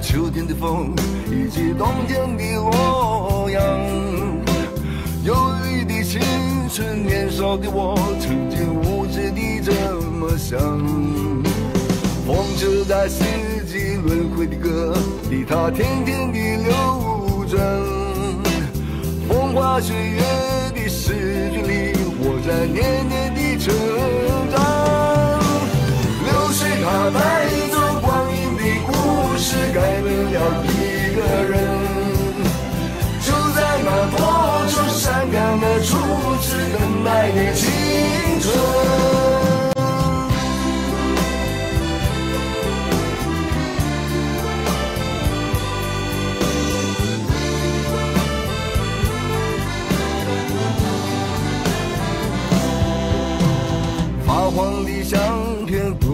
秋天的风，以及冬天的洛阳。忧郁的青春，年少的我，曾经无知地这么想。风车在四季轮回的歌里，它天天地流转。风花雪月的诗句里，我在年年的成长。流水它带走，改变了一个人。就在那多愁善感的初次等待你青春。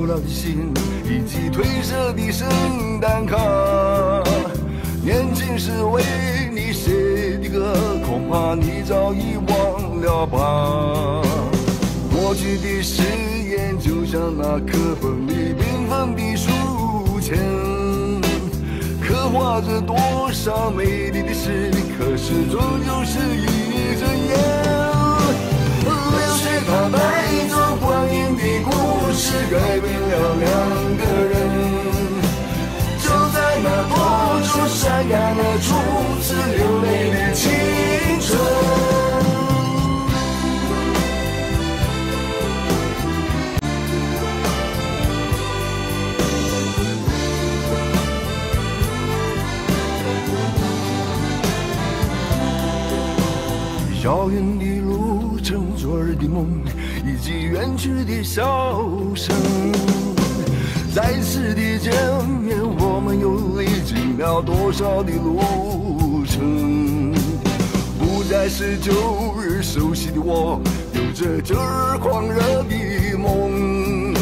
片、古老的心，以及褪色的圣诞卡。年轻时为你写的歌，恐怕你早已忘了吧。过去的誓言，就像那课本里缤纷的书签，刻画着多少美丽的诗，可是终究是一阵烟。流水它带走光阴的故事，改变了两个人。就在那多愁善感的初次流泪的青春。遥远的，的梦，以及远去的笑声。再次的见面，我们又历经了多少的路程？不再是旧日熟悉的我，有着旧日狂热的梦；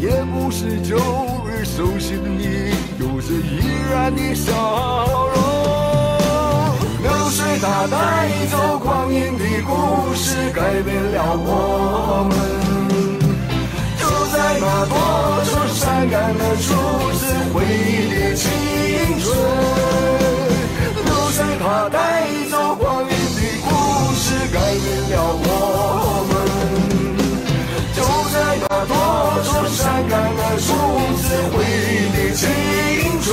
也不是旧日熟悉的你，有着依然的笑容。流水它带走光阴的故事，改变了我们。就在那多愁善感的初次回忆的青春，流水它带走光阴的故事，改变了我们。就在那多愁善感的初次回忆的青春。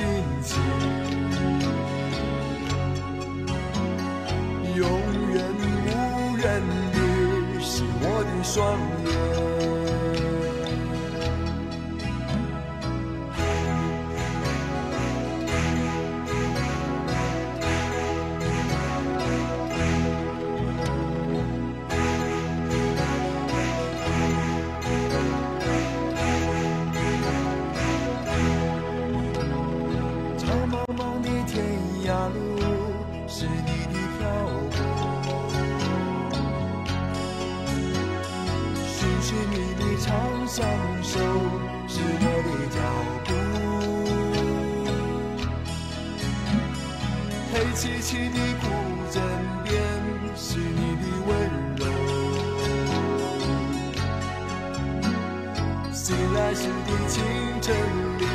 心情，永远无人理，是我的双眼。起的古镇边，是你的温柔；醒来时的清晨里。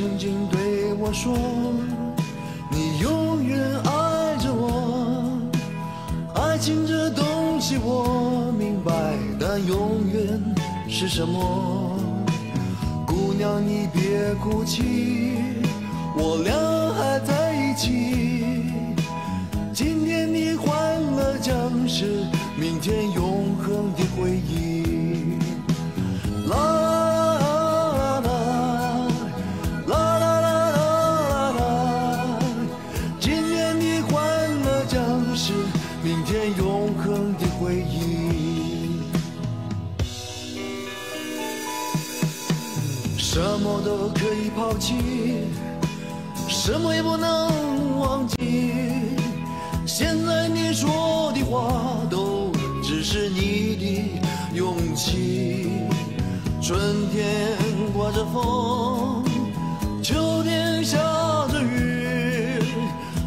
曾经对我说，你永远爱着我。爱情这东西我明白，但永远是什么？姑娘你别哭泣，我俩还在一起。今天的欢乐将是明天永恒的回忆。我可以抛弃，什么也不能忘记。现在你说的话都只是你的勇气。春天刮着风，秋天下着雨，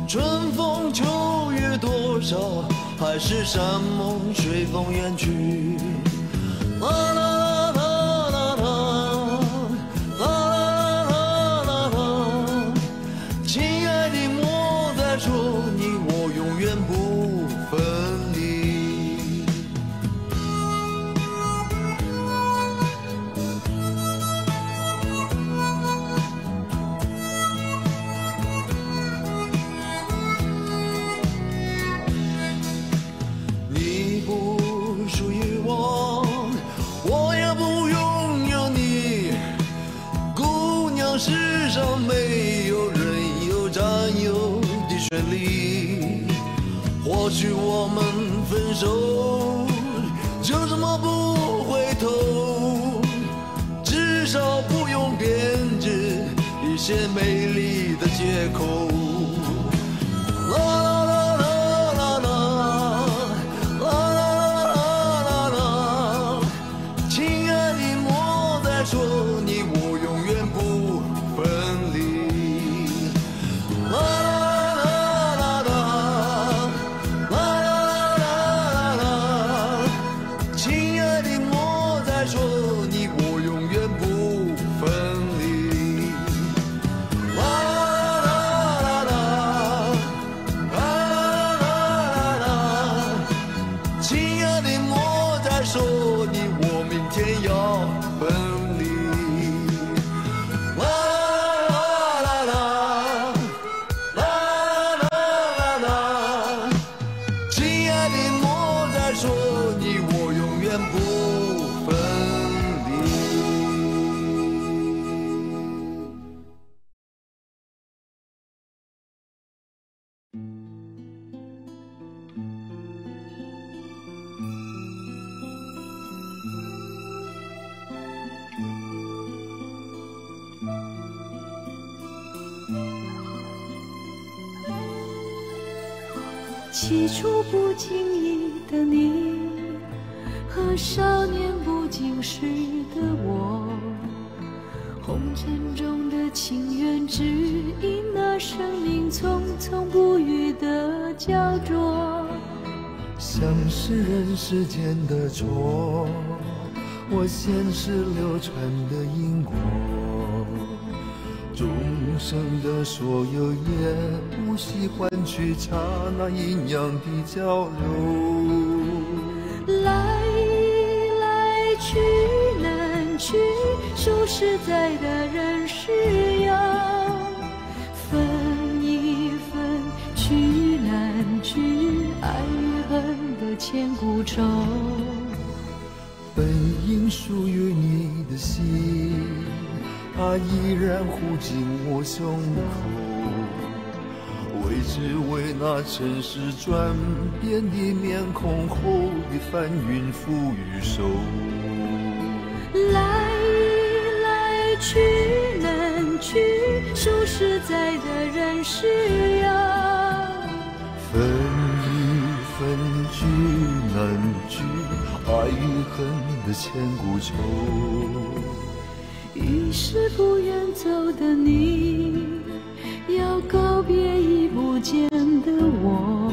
春风秋月多少，海誓山盟随风远去。些美丽的借口。世流传的因果。众生的所有也不惜换取刹那阴阳的交流。来来去难去，数十载的人世游分一分，去难去，爱与恨的千古愁。本应属于你的心。它依然护紧我胸口，为只为那尘世转变的面孔后的翻云覆雨手。来来去难去，数十载的人是要分一分聚难爱与恨的千古愁。于是不愿走的你，要告别已不见的我。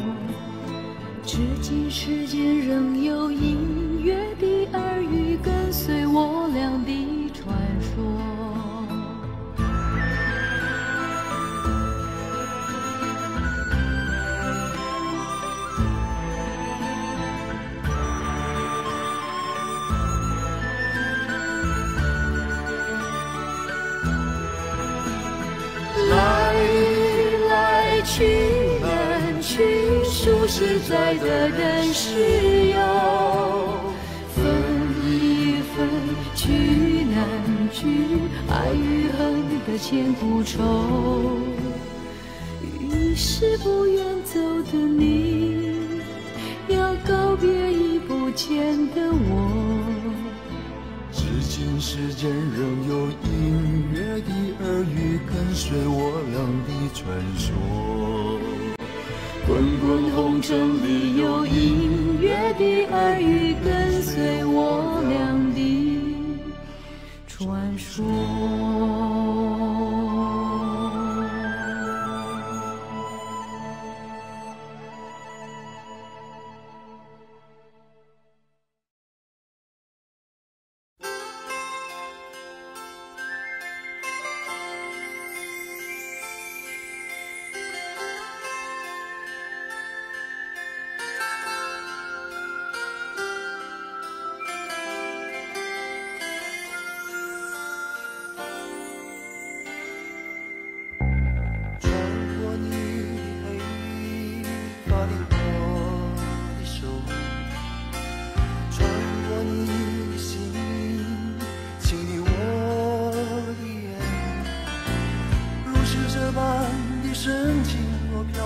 至今世间仍有隐约的耳语，跟随我俩的在的人是有。分一分，聚难聚，爱与恨的千古愁。于是不愿走的你，要告别已不见的我。至今世间仍有隐约的耳语跟随我俩的传说，滚滚红尘里有隐约的耳语跟随我俩的传说。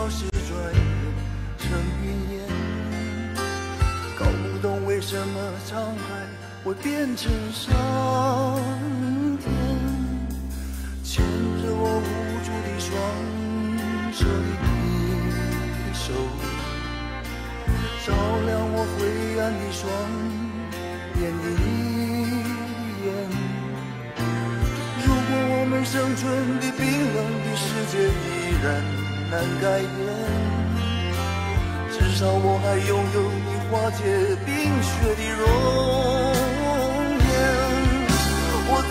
消失，转眼成云烟。搞不懂为什么沧海会变成桑田，牵着我无助的双手的手，照亮我灰暗的双眼的眼。如果我们生存的冰冷的世界依然。难改变，至少我还拥有你化解冰雪的容。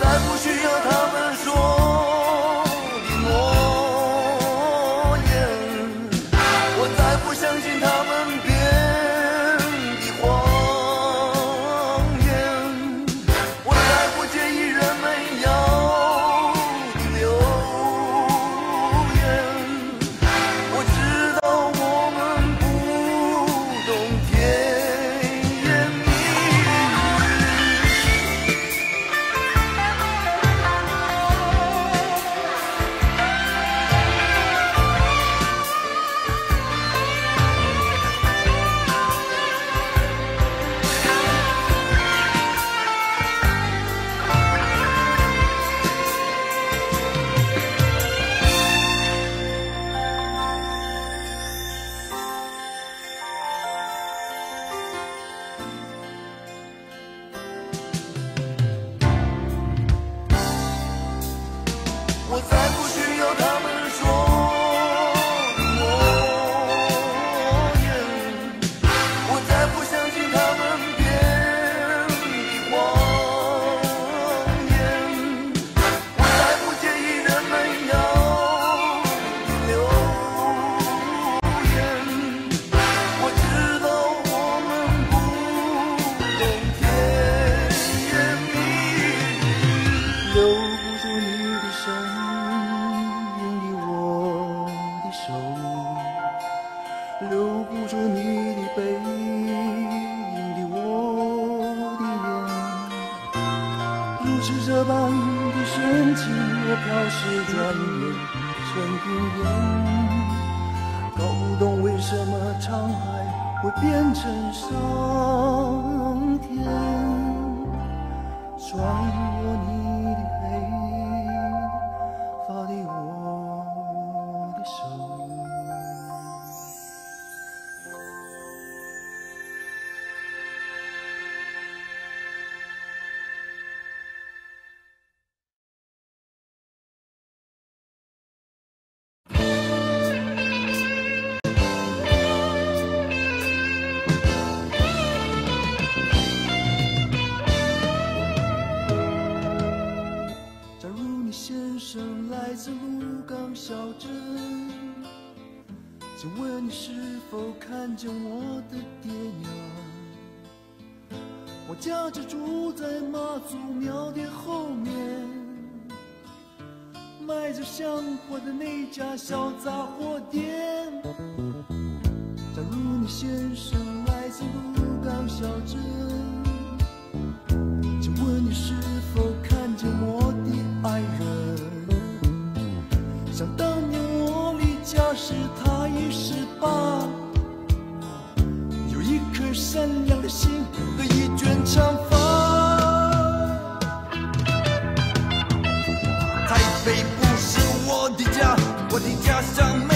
再不小镇，请问你是否看见我的爹娘？我家就住在妈祖庙的后面，卖着香火的那家小杂货店。假如你先生来自鹿港小镇，请问你是否看见我的爱？家是他一十八有一颗善良的心和一卷长发。台北不是我的家我的家乡美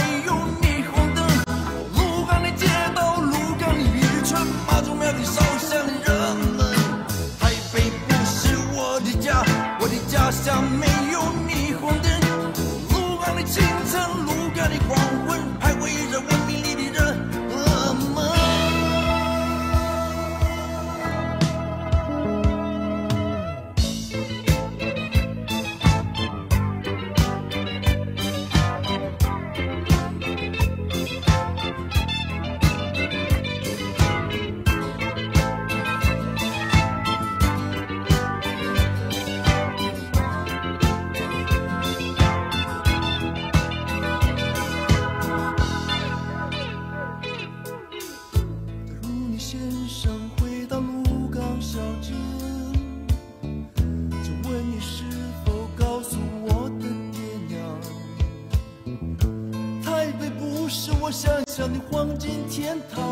今天他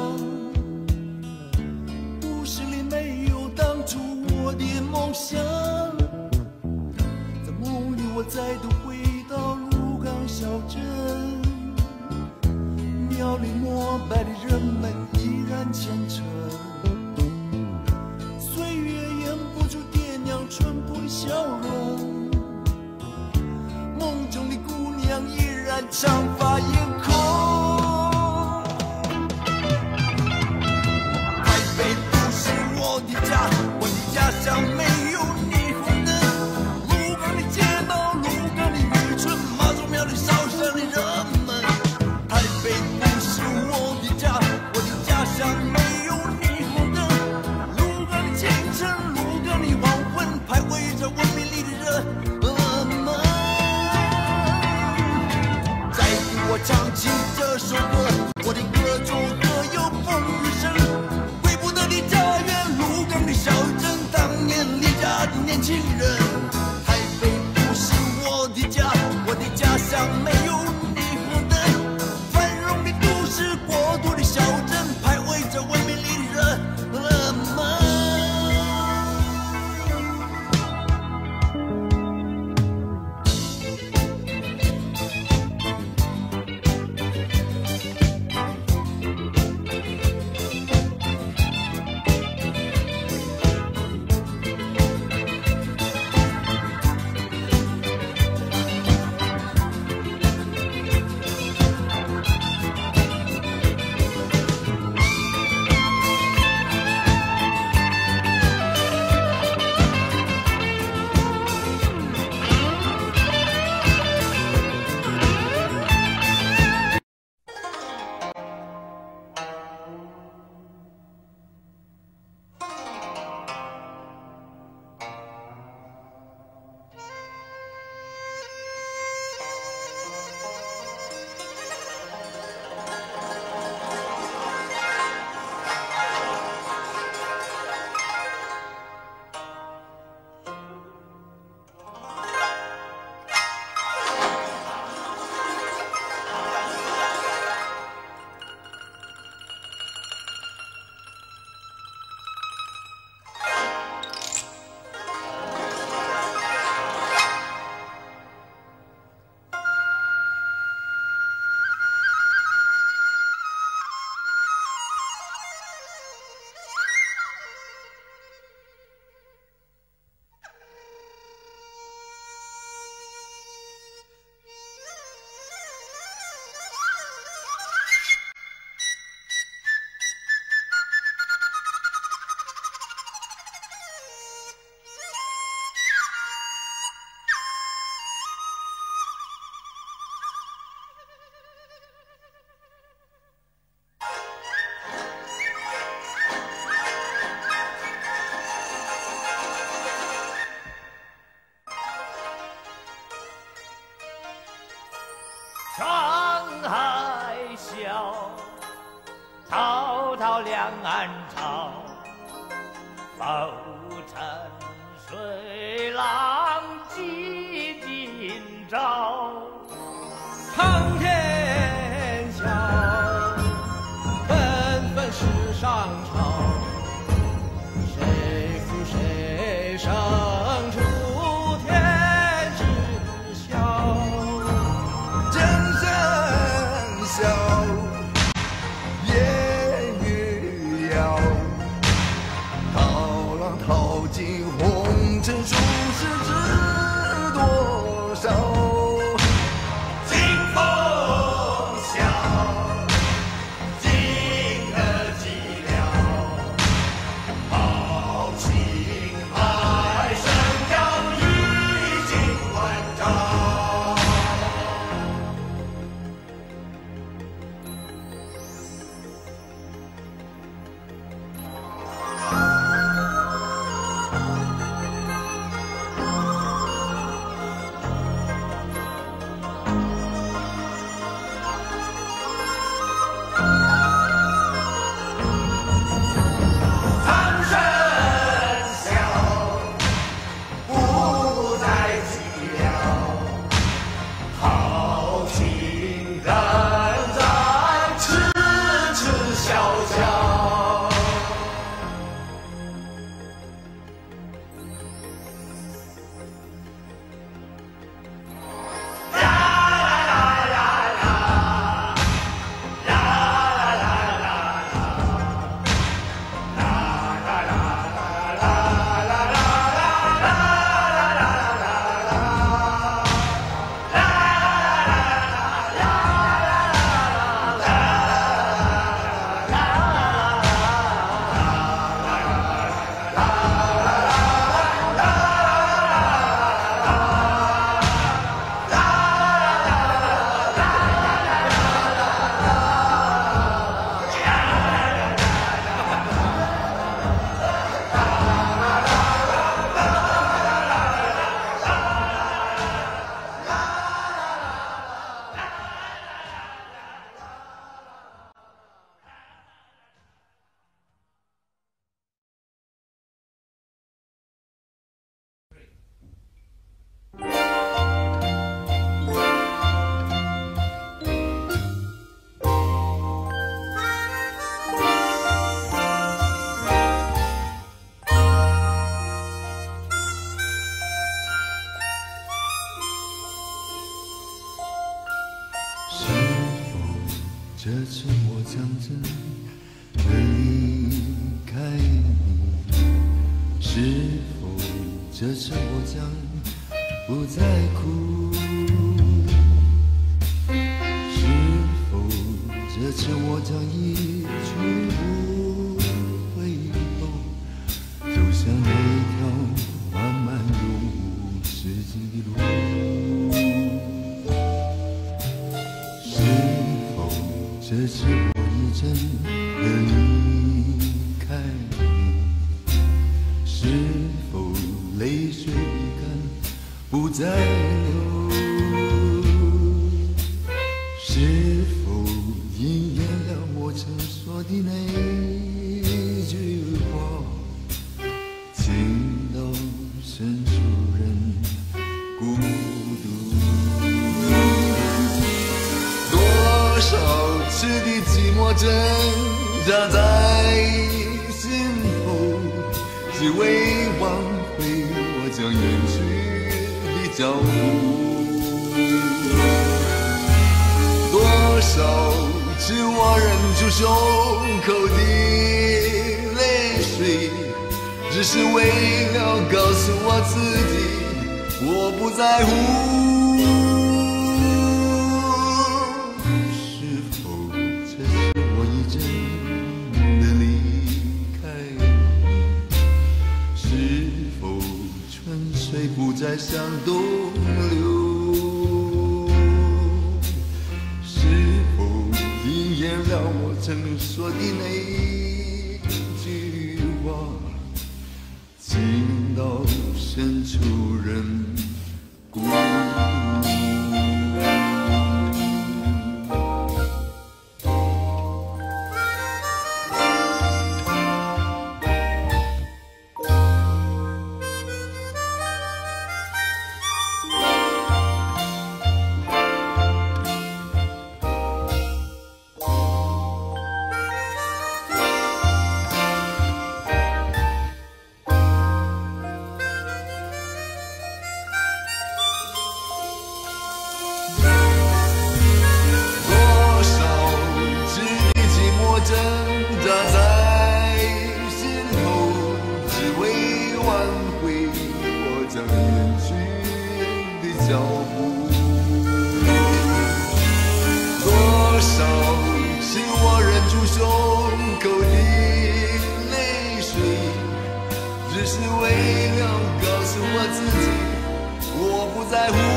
在乎。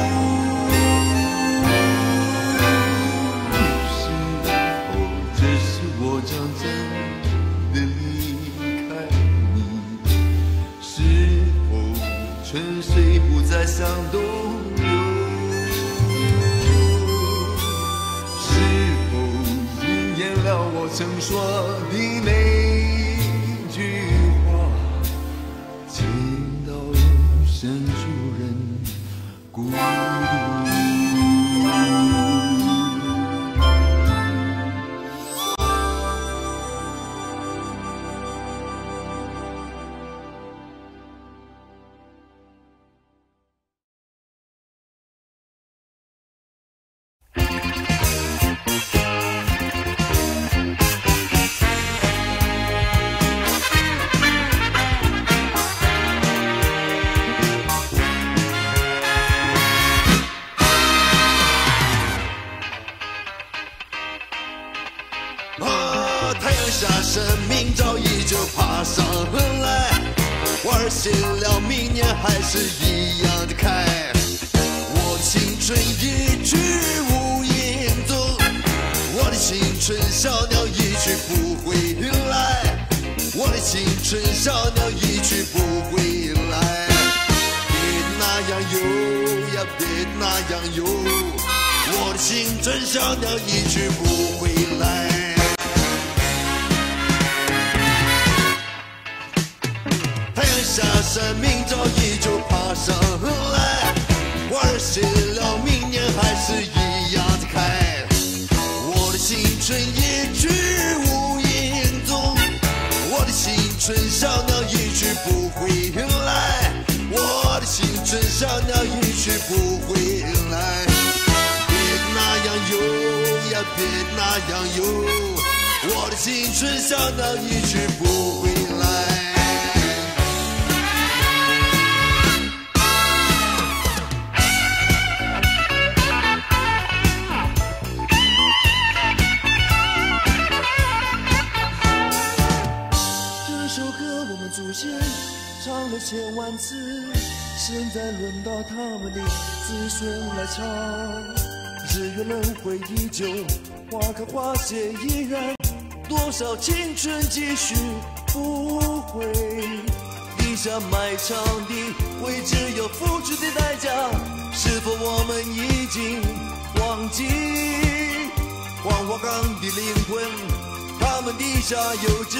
下有知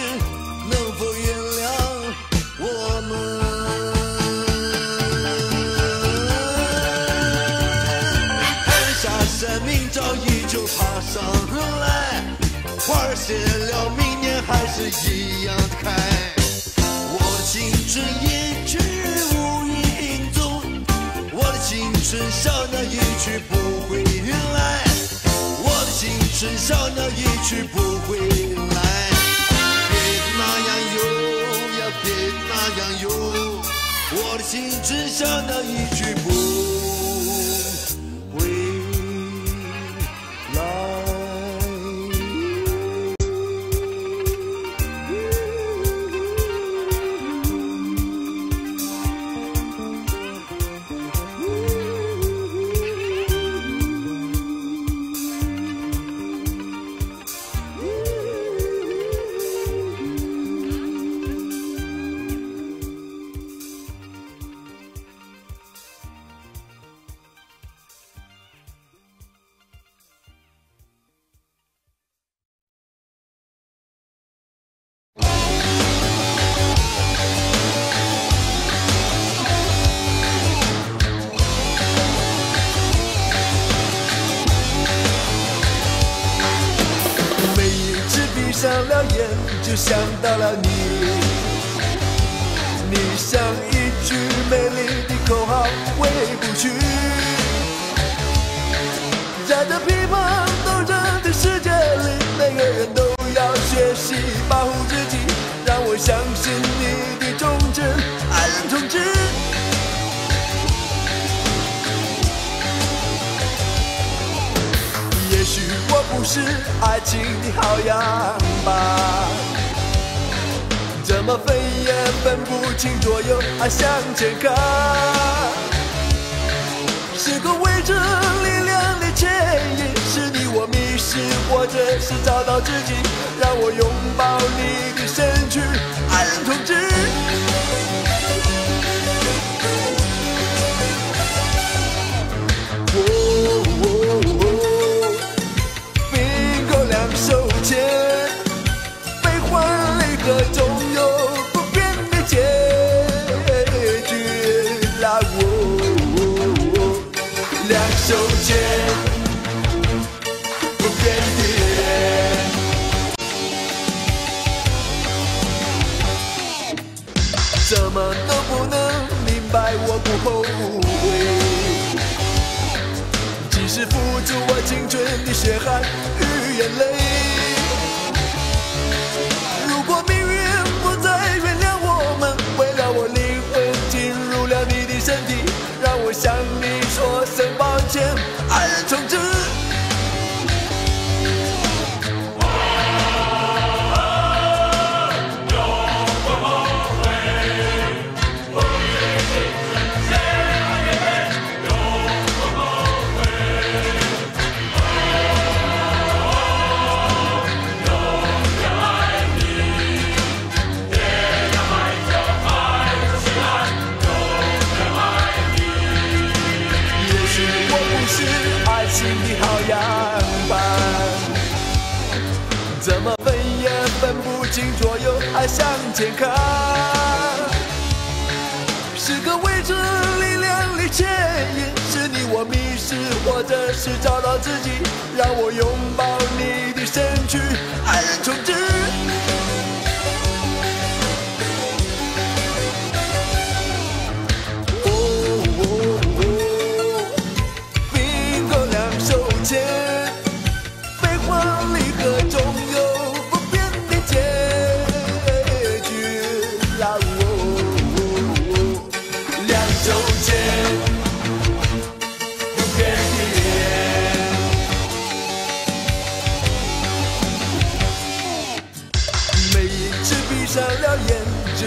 能否原谅我们？爬下山，明朝依旧爬上来。花儿谢了，明年还是一样的开。我的青春一去无影踪，我的青春小鸟一去不回来。我的青春小鸟一去不回。心之下那一句不。不是爱情的好样板？怎么分也分不清左右，还向前看？是个未知力量的牵引，是你我迷失，或者是找到自己，让我拥抱你的身躯，爱人同志。后悔。即使付出我青春的血汗与眼泪，分不清左右，还向前看。是个未知力量的牵引，是你我迷失，或者是找到自己，让我拥抱你的身躯，爱人从之。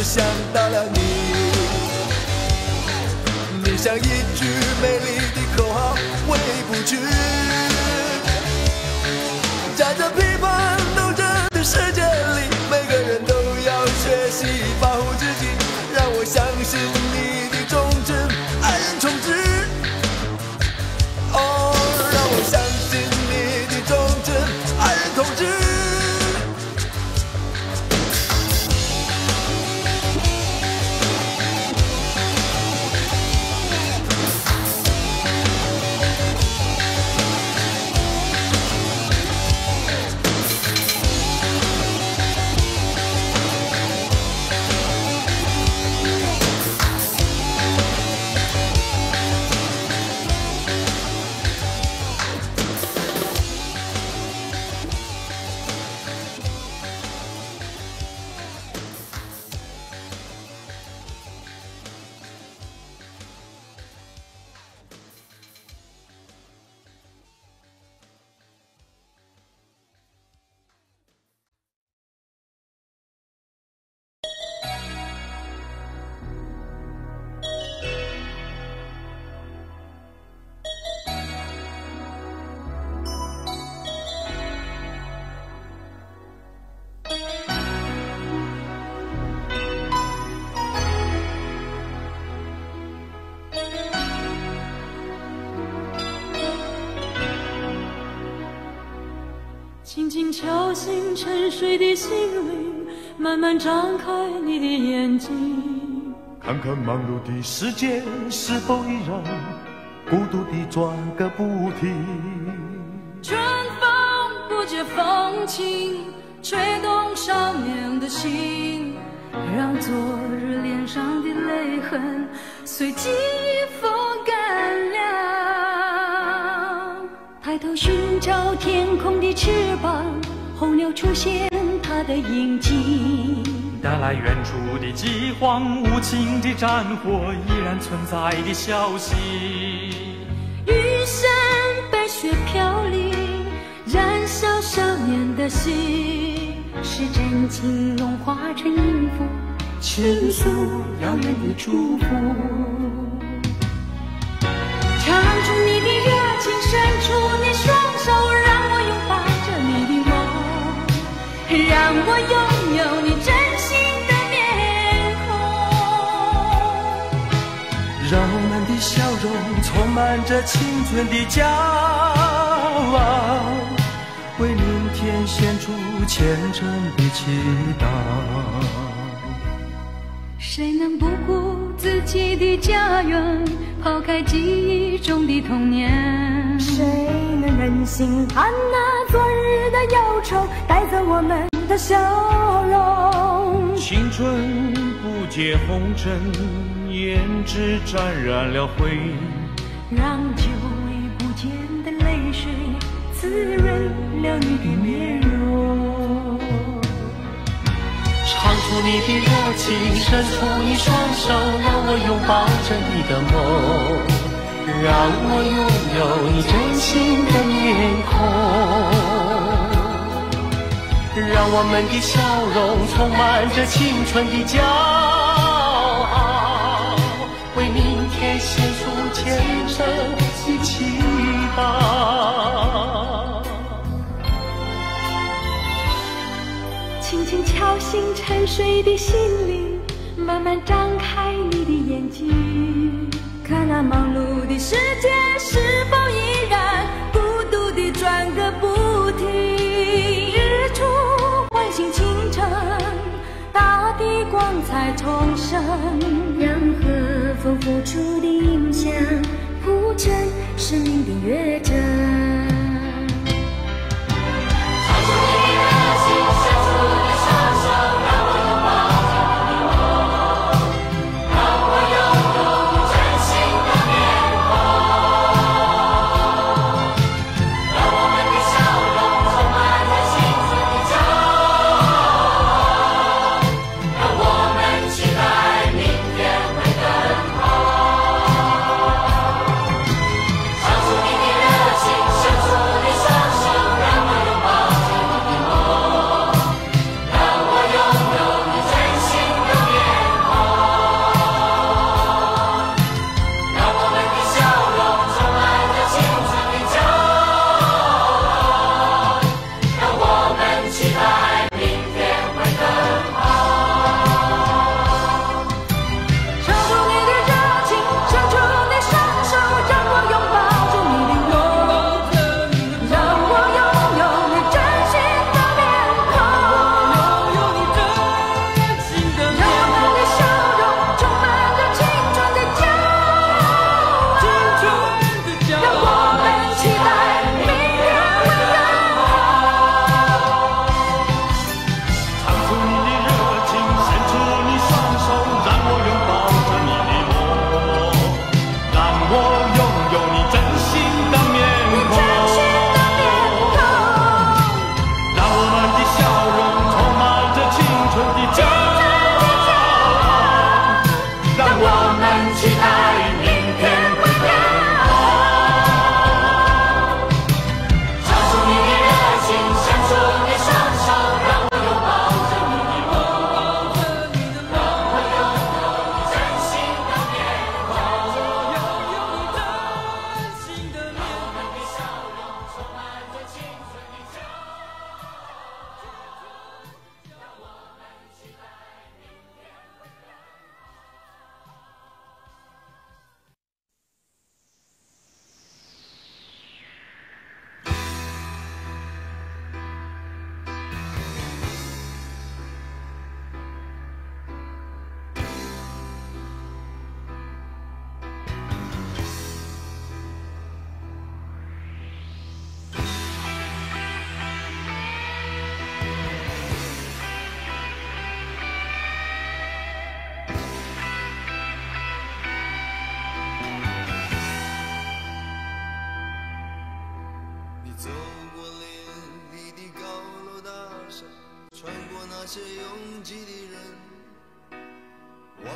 想到了你。你像一句美丽的口号，回不去。在这批判斗争的世界里，沉睡的心灵，慢慢张开你的眼睛。看看忙碌的世界是否依然孤独地转个不停。春风不解风情，吹动少年的心，让昨日脸上的泪痕随季风干了。抬头寻找天空的翅膀，候鸟出现它的影迹。带来远处的饥荒，无情的战火依然存在的消息。玉山白雪飘零，燃烧少年的心，是真情融化成音符，倾诉遥远的祝福。唱出你的热情伸出你双让我拥有你真心的面孔。让我们的笑容充满着青春的骄傲，为明天献出虔诚的祈祷。谁能不顾自己的家园，抛开记忆中的童年？谁能忍心看那昨日的忧愁带走我们的笑容？青春不解红尘，胭脂沾染了灰。让久违不见的泪水滋润了你的面容。唱出你的热情，伸出你双手，让我拥抱着你的梦，让我拥有你真心的面孔，让我们的笑容充满着青春的骄傲，为明天献出虔诚的祈祷。轻轻敲醒沉睡的心灵，慢慢张开你的眼睛，看那忙碌的世界是否依然孤独地转个不停？日出唤醒清晨，大地光彩重生，让和风拂出的音响铺成生命的乐章。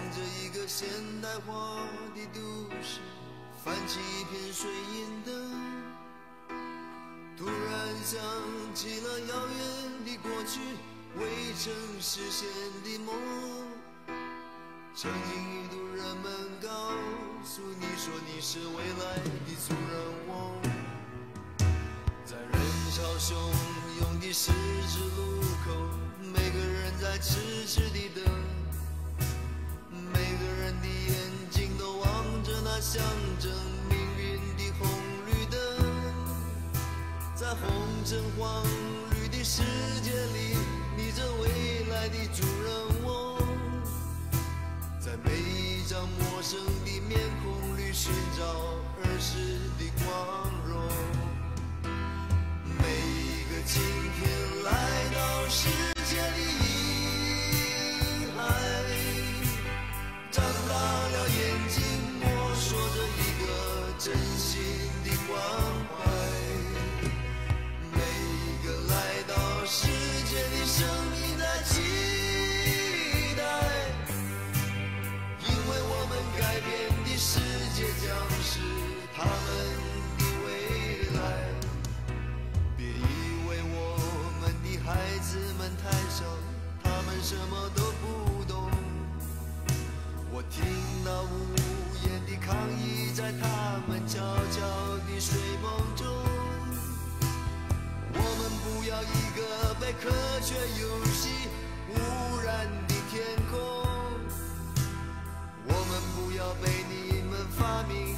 看着一个现代化的都市，泛起一片水银灯，突然想起了遥远的过去，未曾实现的梦。曾经一度人们告诉你说你是未来的主人翁，在人潮汹涌的十字路口，每个人在痴痴地等。人的眼睛都望着那象征命运的红绿灯，在红橙黄绿的世界里，你这未来的主人翁，在每一张陌生的面孔里寻找儿时的光荣，每一个今天来到。什么都不懂我听到无言的抗议在他们悄悄的睡梦中我们不要一个被科学游戏污染的天空。我们不要被你们发明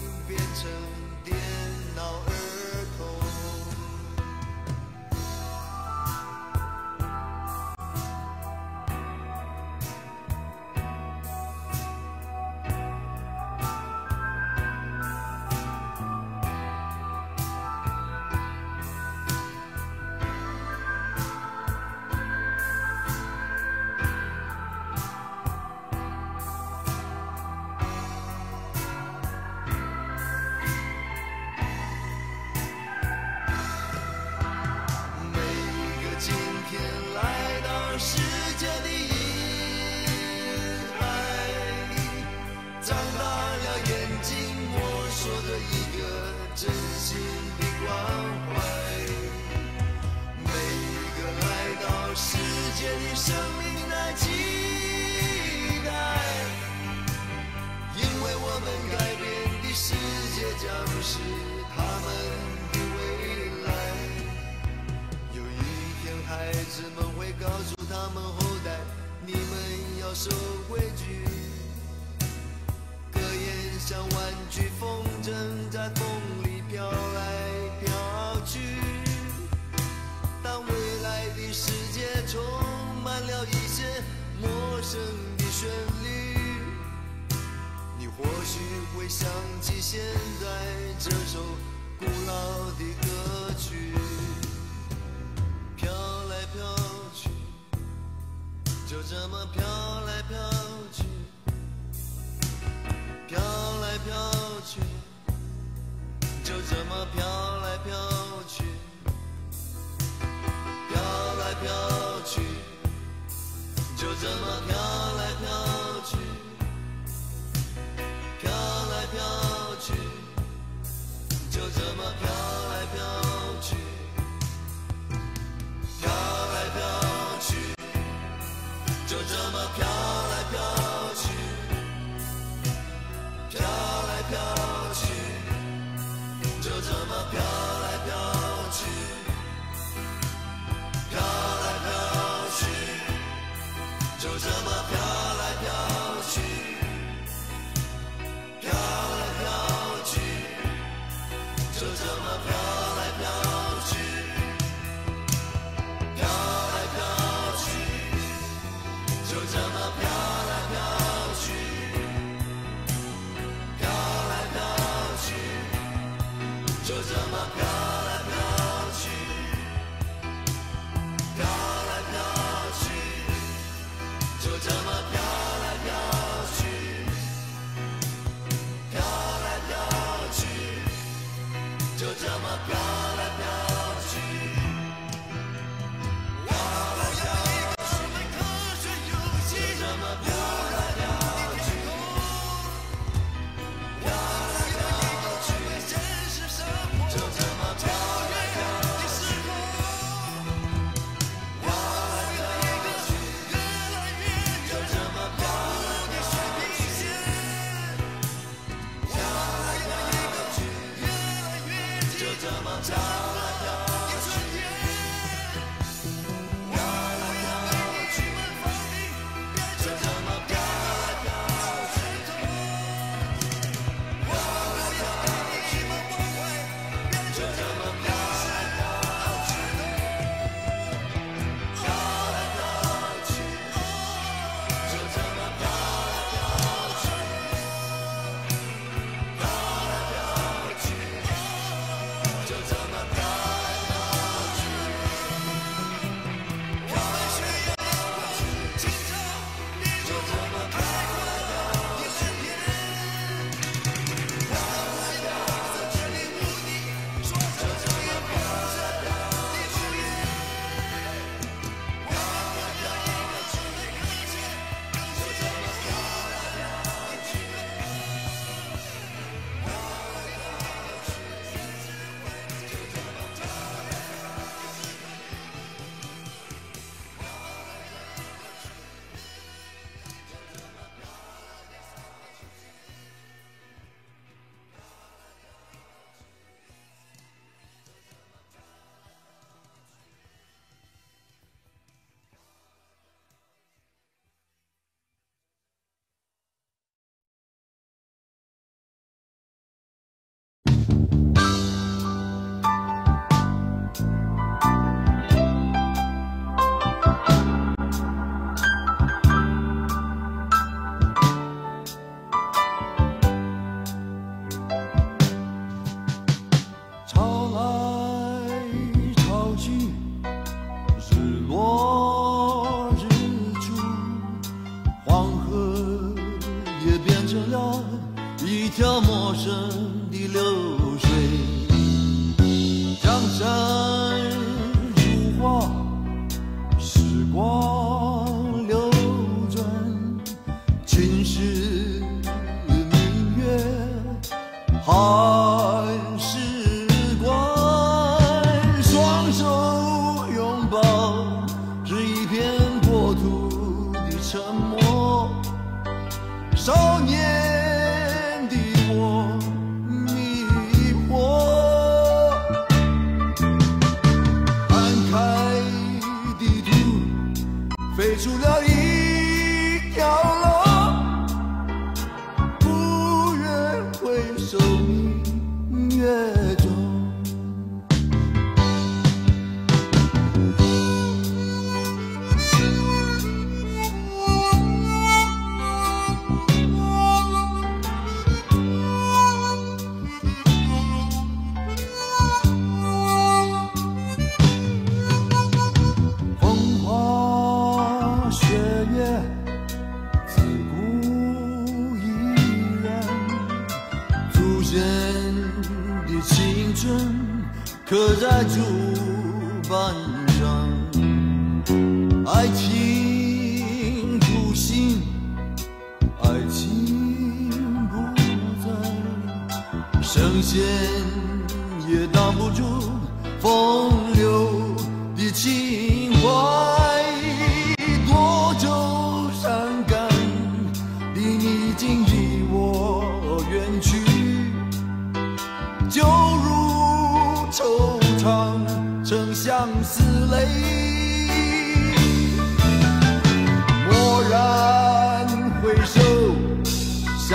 goes up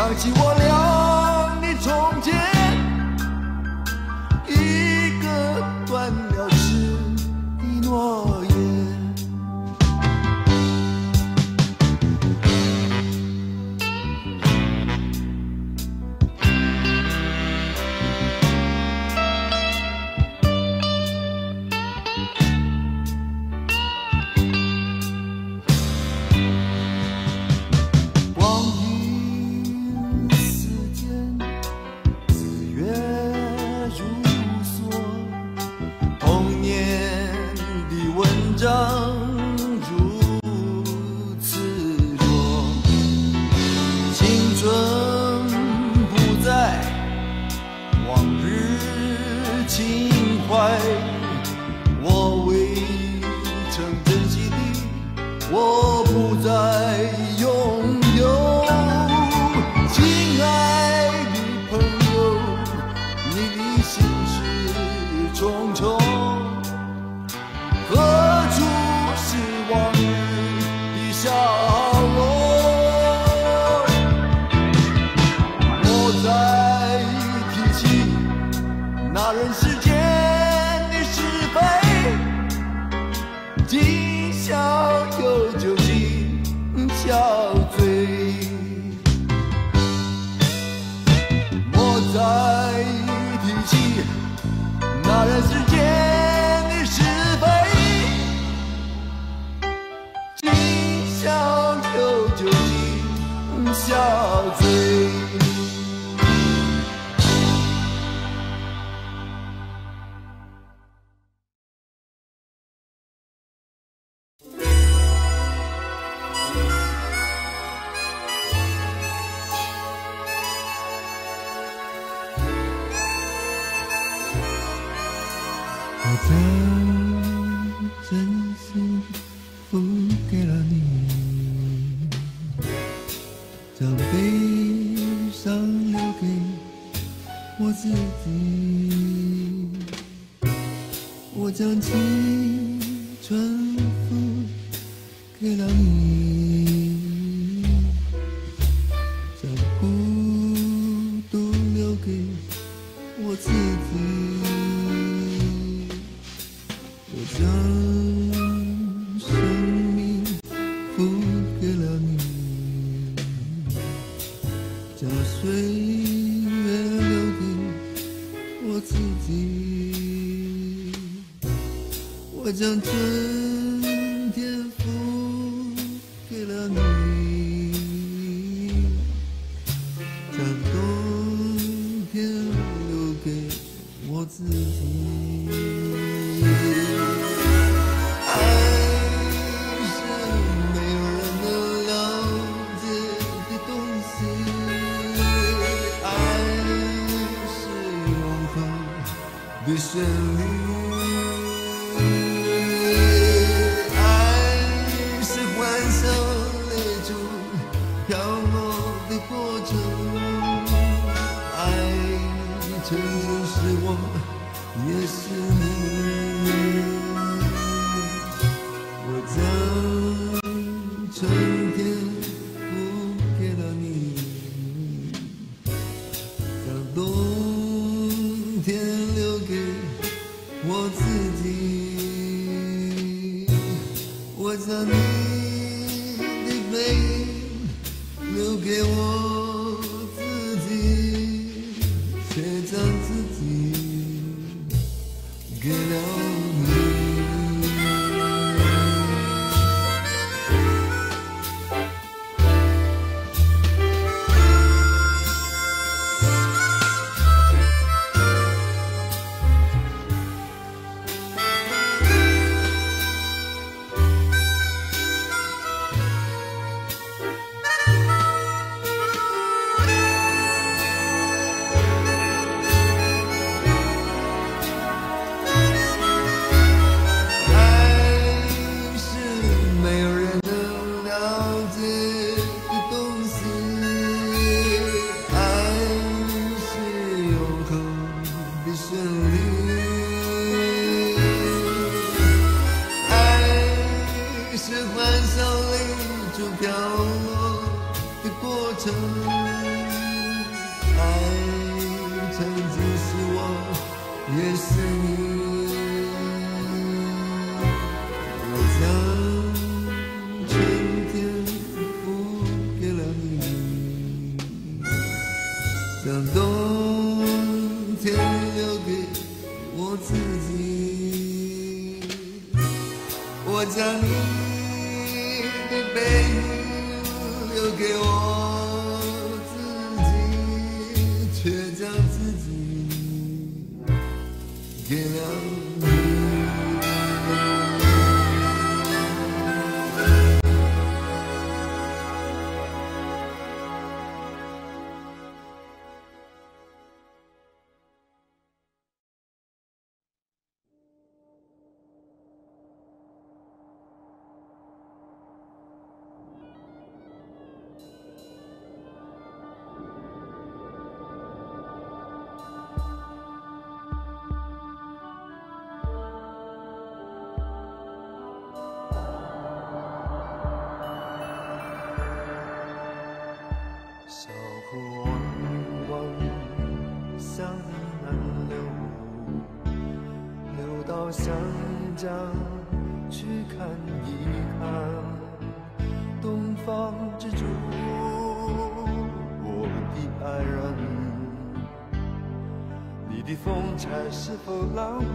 想起我俩的从前，爱曾经是我也是你才是否浪费？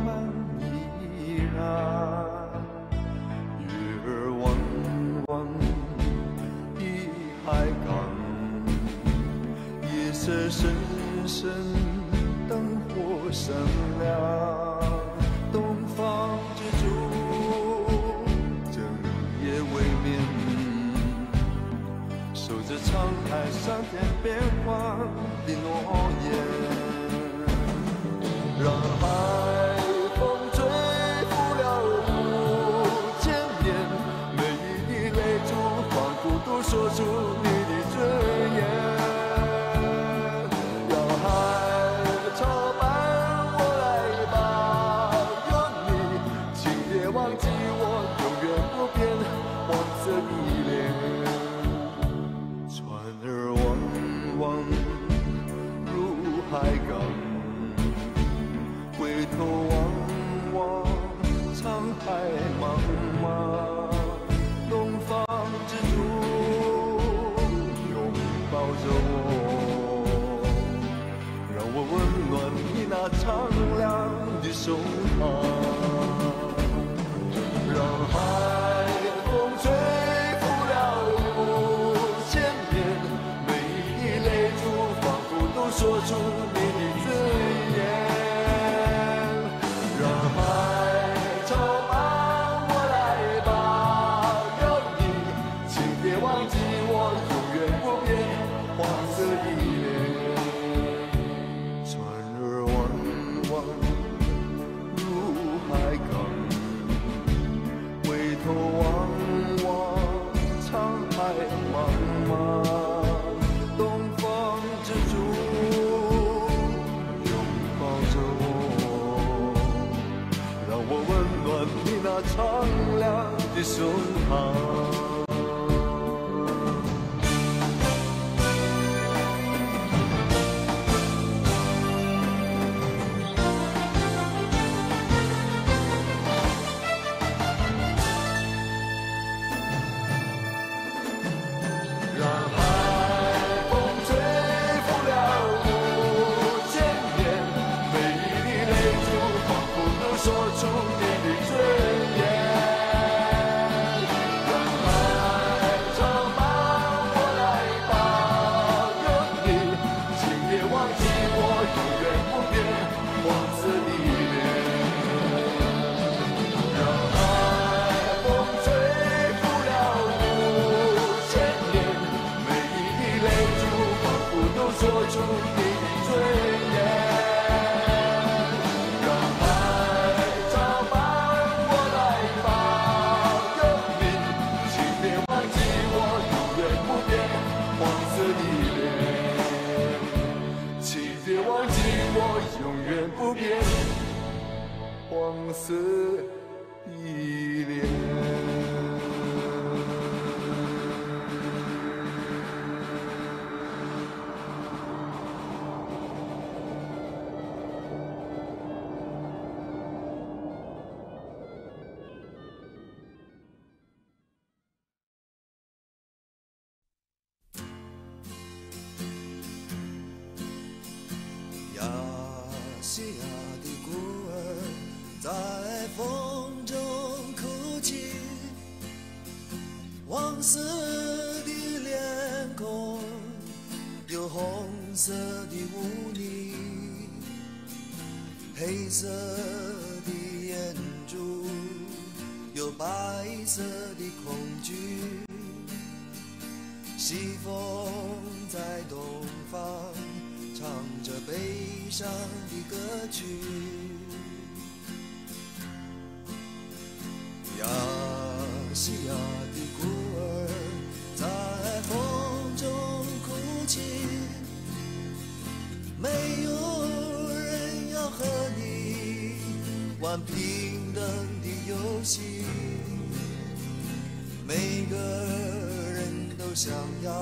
想要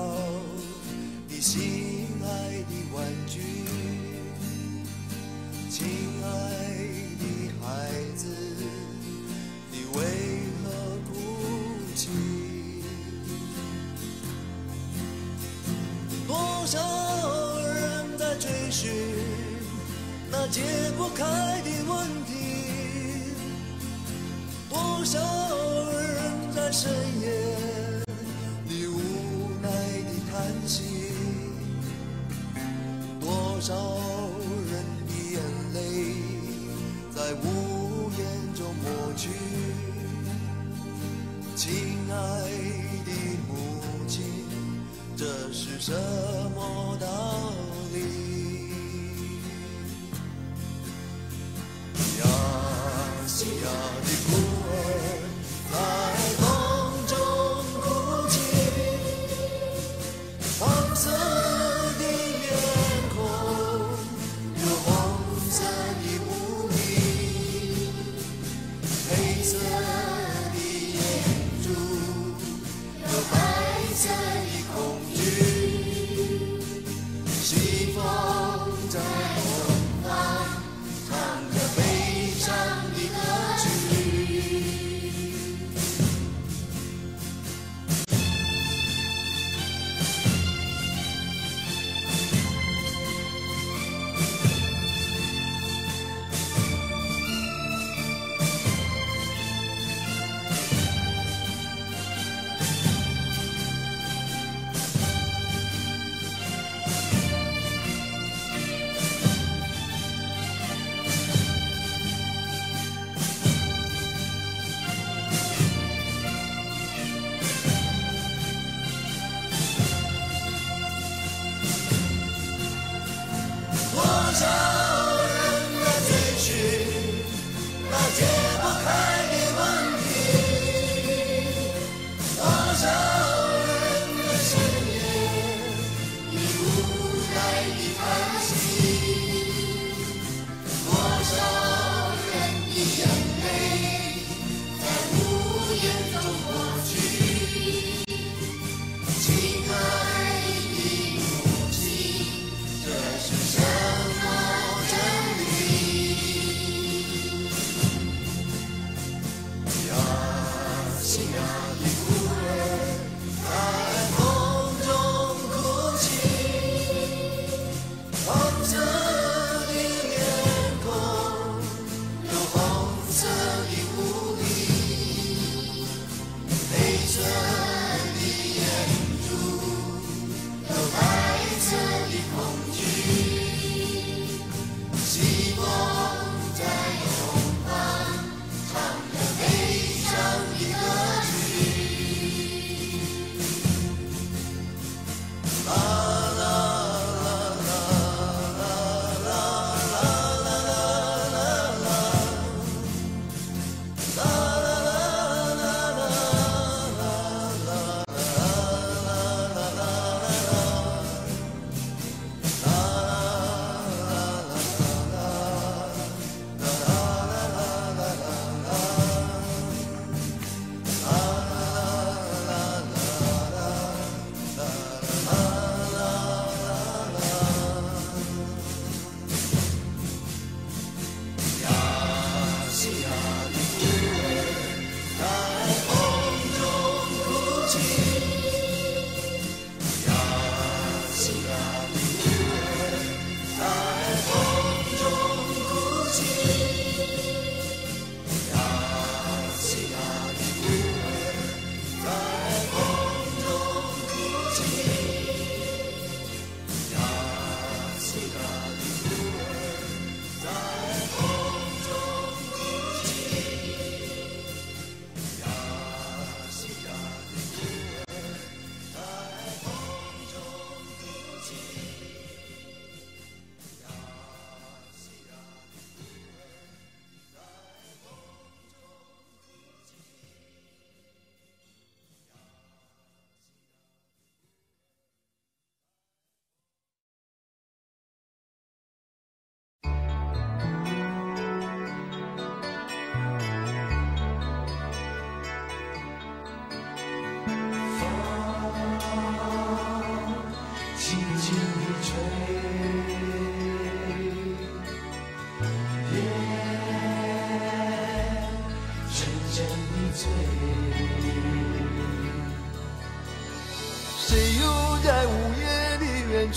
你心爱的玩具亲爱的孩子你为何哭泣？多少人在追寻那解不开的问题？多少人在深夜烧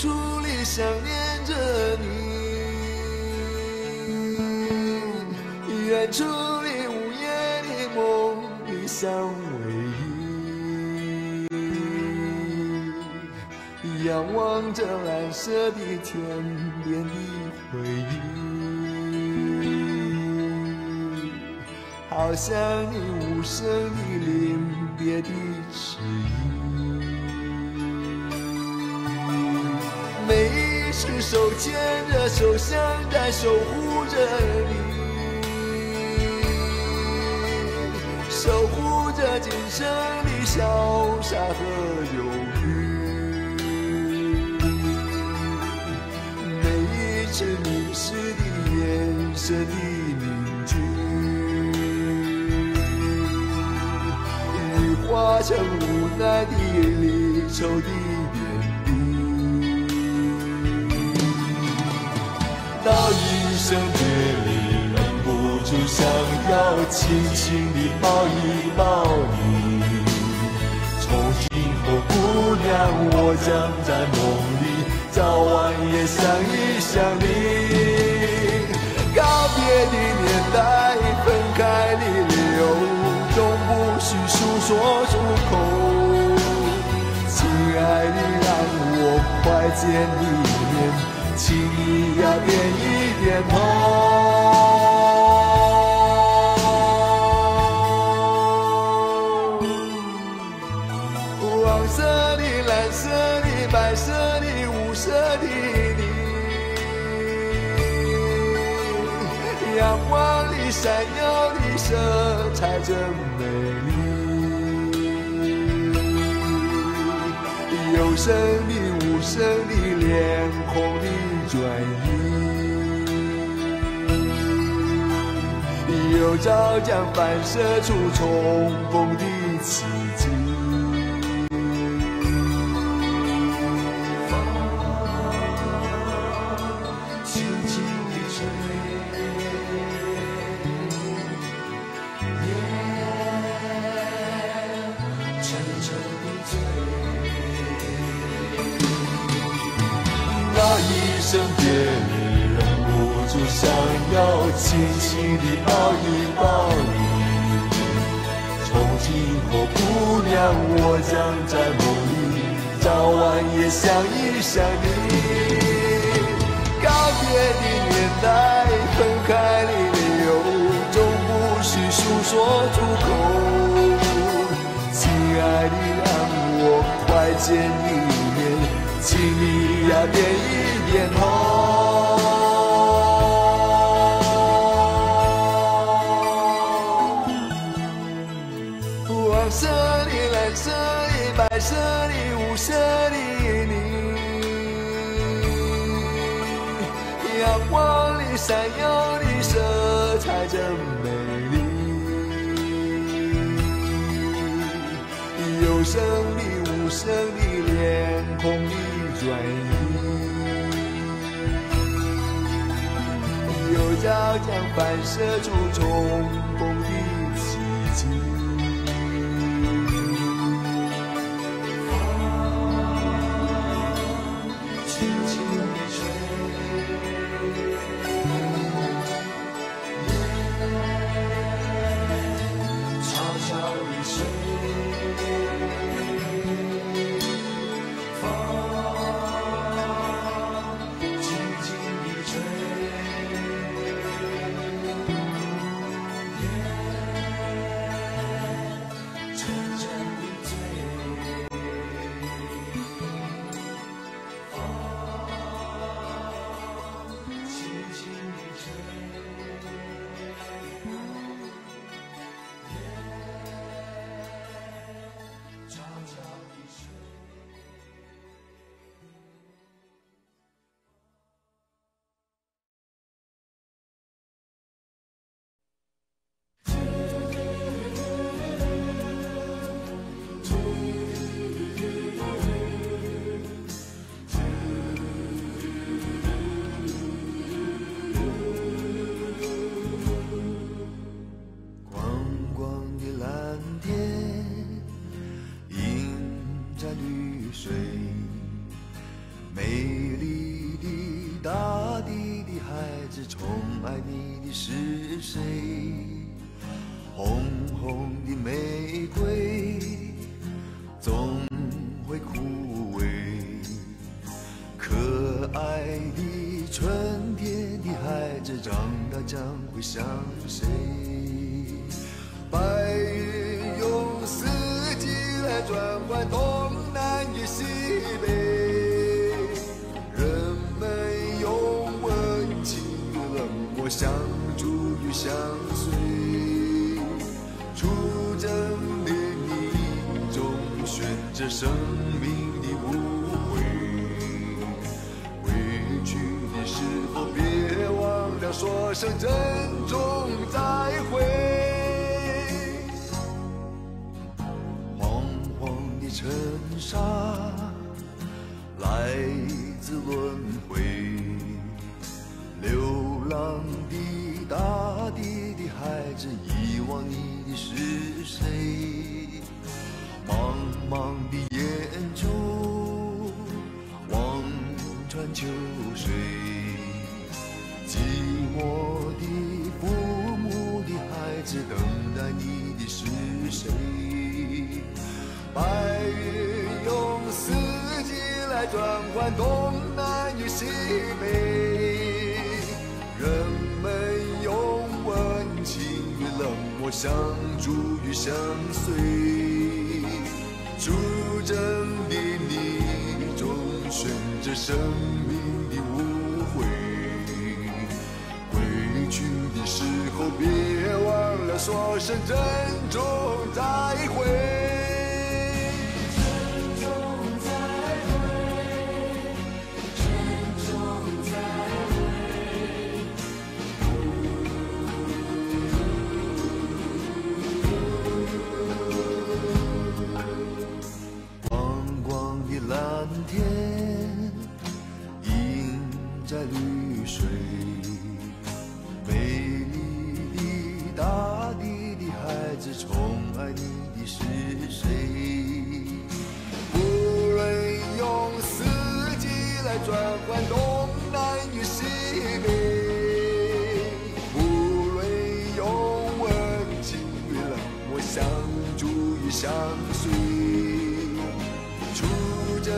处里想念着你？远处里午夜的梦里相偎依，仰望着蓝色的天边的回忆，好像你无声的临别的迟手牵着手，像在守护着你。守护着今生的潇洒和忧郁。每一次迷失的眼神的凝聚，已化成无奈的离愁的要轻轻地抱一抱你。从今后，姑娘，我将在梦里早晚也想一想你。告别的年代，分开的理由，总不需诉说出口。亲爱的，让我快见你一面。请你呀，点一点头。声的、无声的、脸红的转移，有朝将反射出重逢的在梦里早晚也想一想你。告别的年代，声的、无声的、脸孔的转移，有照将反射出重想着谁？转换东南与西北，无论有温情与冷，我相助与相随。出征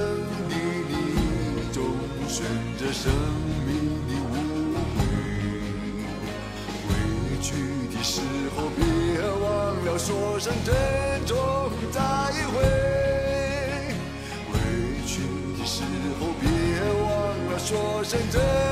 的你，终选择生命的无悔。回去的时候，别忘了说声珍重再会。说声真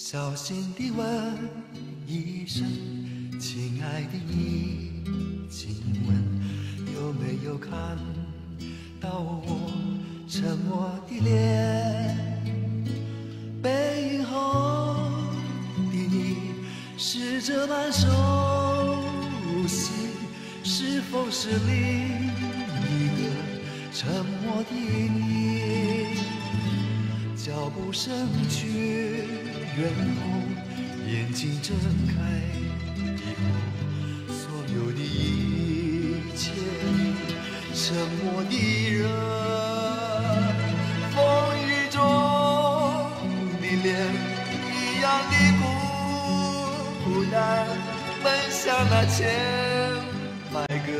小心地问一声，亲爱的你，请问有没有看到我沉默的脸？背影后的你是这般熟悉，是否是另一个沉默的你？脚步声去。然后眼睛睁开以后，所有的一切，沉默的人，风雨中的脸，一样的孤孤单，奔向那千百个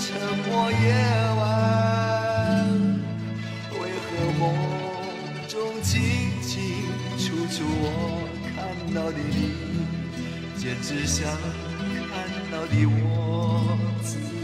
沉默夜晚。我看到的你，简直像看到的我自己。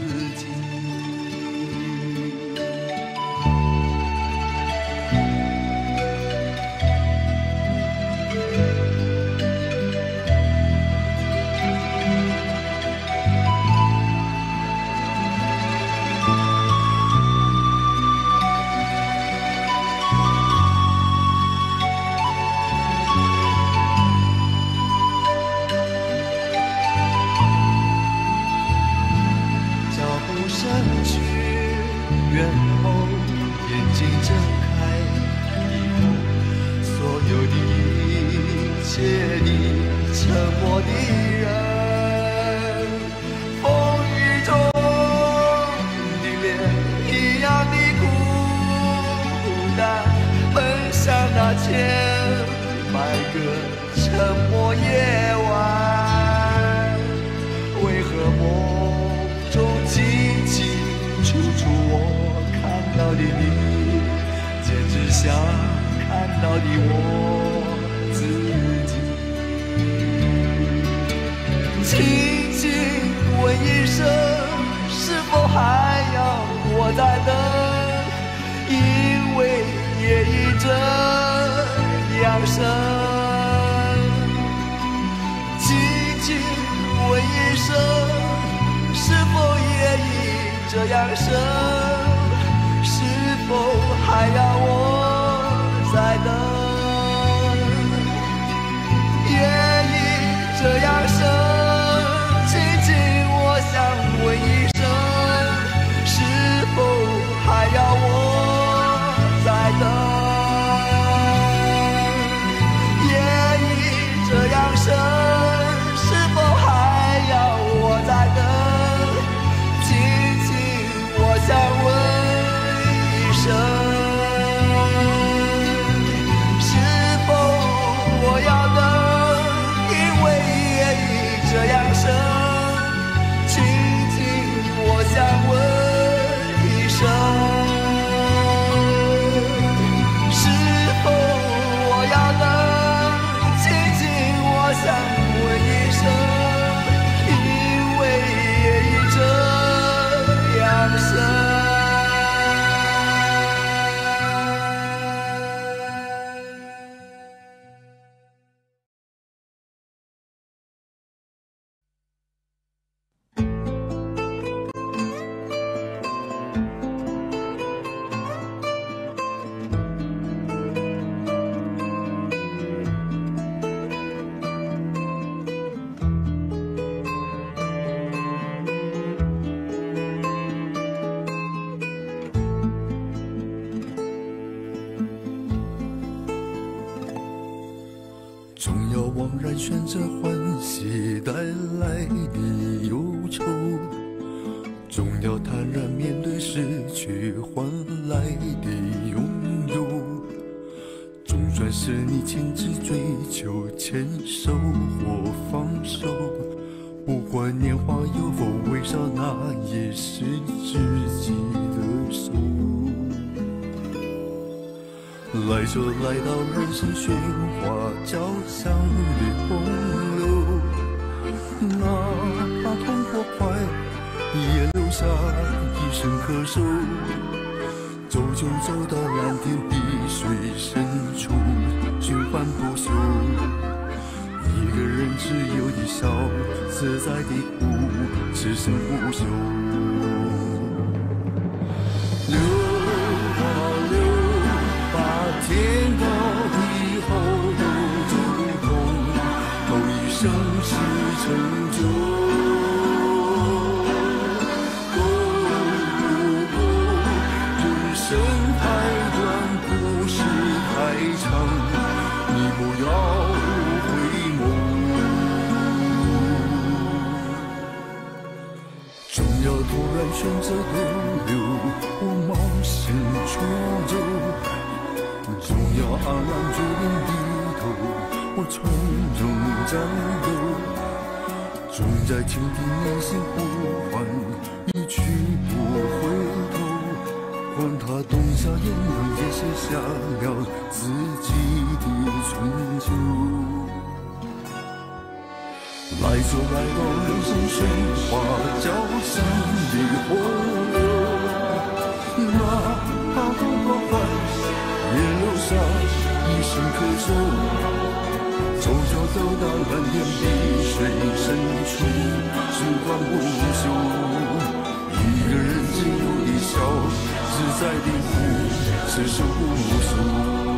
到人生喧哗交响的洪流，哪怕痛或快，也留下一声咳嗽。走就走到蓝天碧水深处，循环不休。一个人只有地笑，自在的哭，此生不休。成就。人生太短，故事太长，你不要回眸。总要突然选择逗留，或冒险出走；总要黯然决定低头，或从容战斗。总在倾听内心呼唤，一去不回头。管他冬夏炎凉，也写下了自己的春秋。来就来到人生喧哗交响的洪流，哪怕痛或快，也留下一声咳嗽。走就走到蓝天碧水深处，时光不休。一个人自由的笑，自在的哭，此生不休。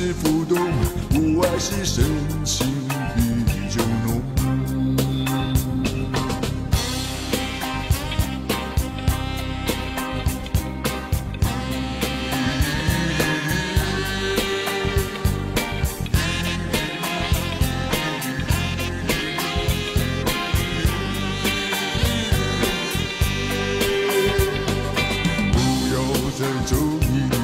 是浮动，爱是深情依旧浓。不要再走你。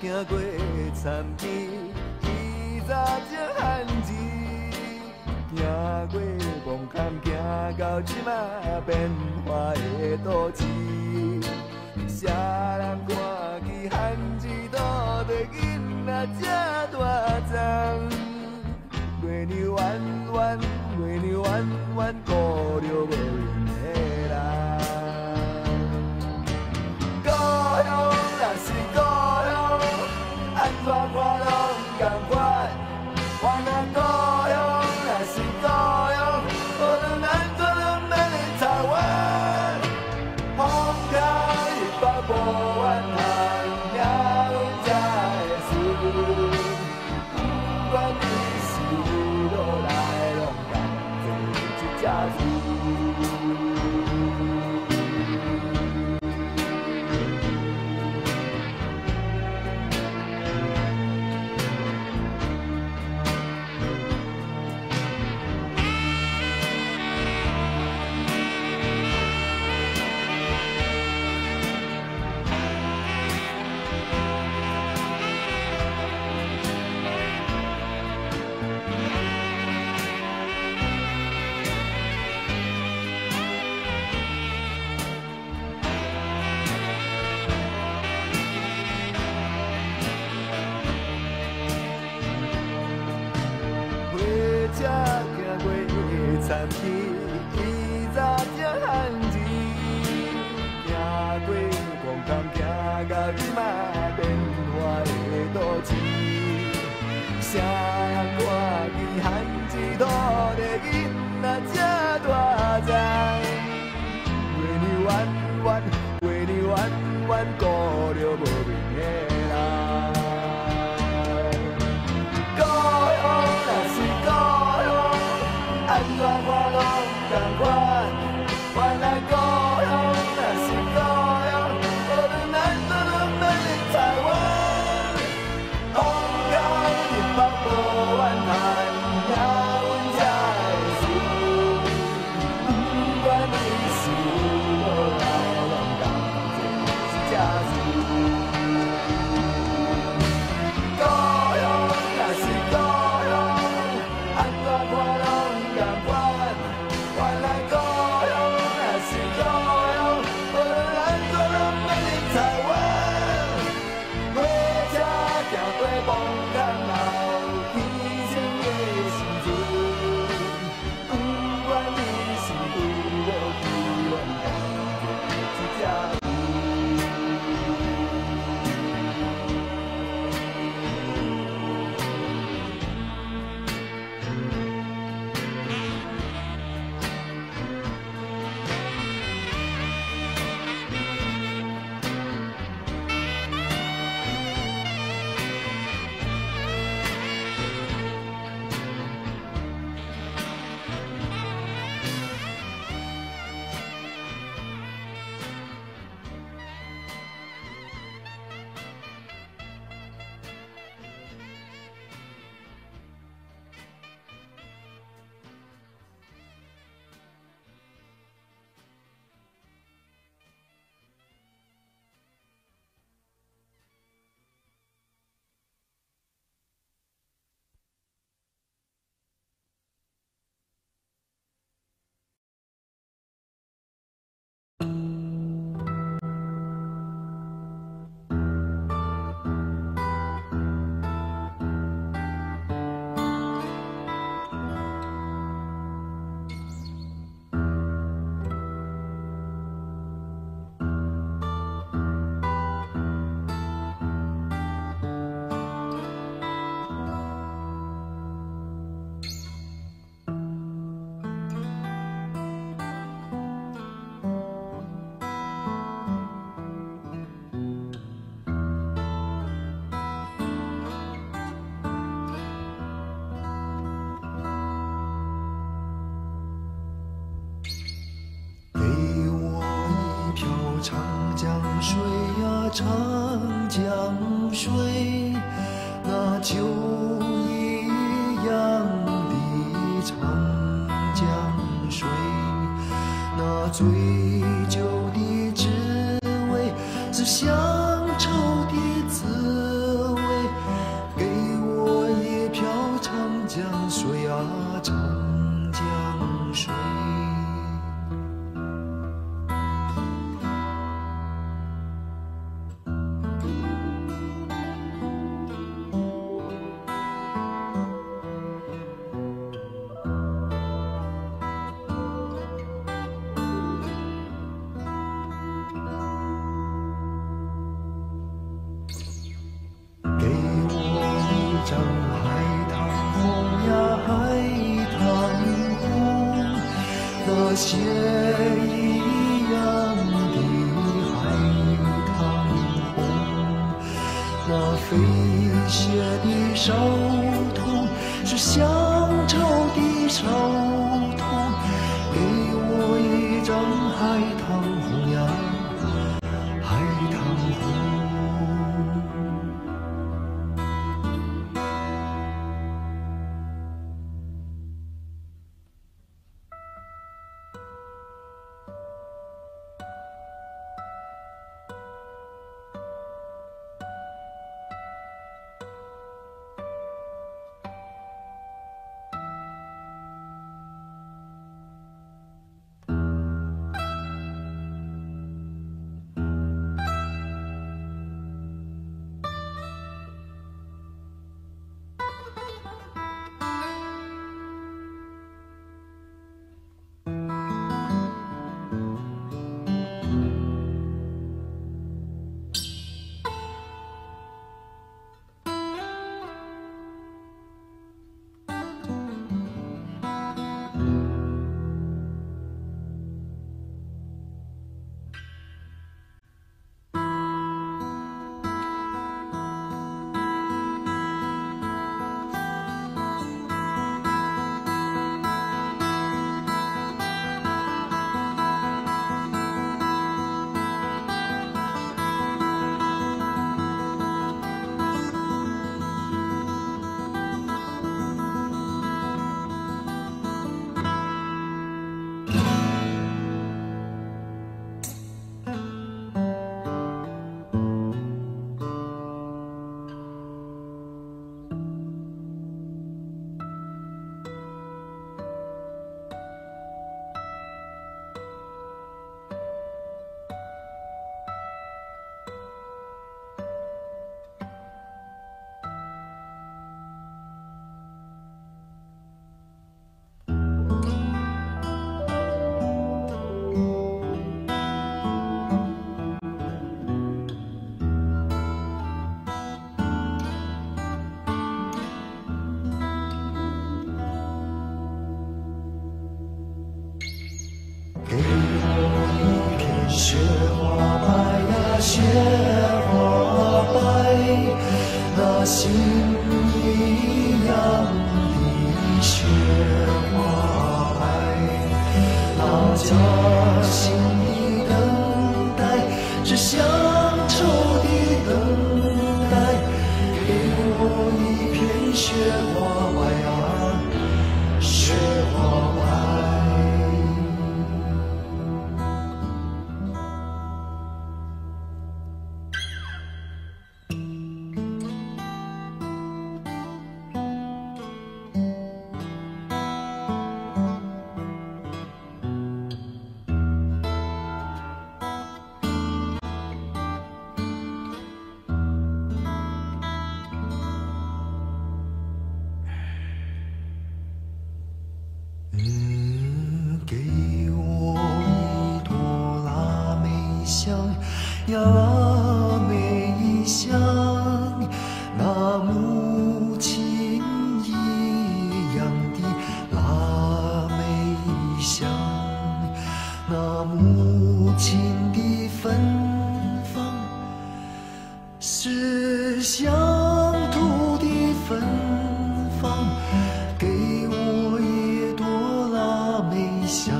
行过残枝，伊早就罕见。行过梦坎，行到即马变化的都市，谁人看起罕见多的囡仔这大张？月娘弯弯，月娘弯弯，孤着无闲的人。故乡若是 but what 水，那秋一样的长江水，那醉酒的滋味是香。想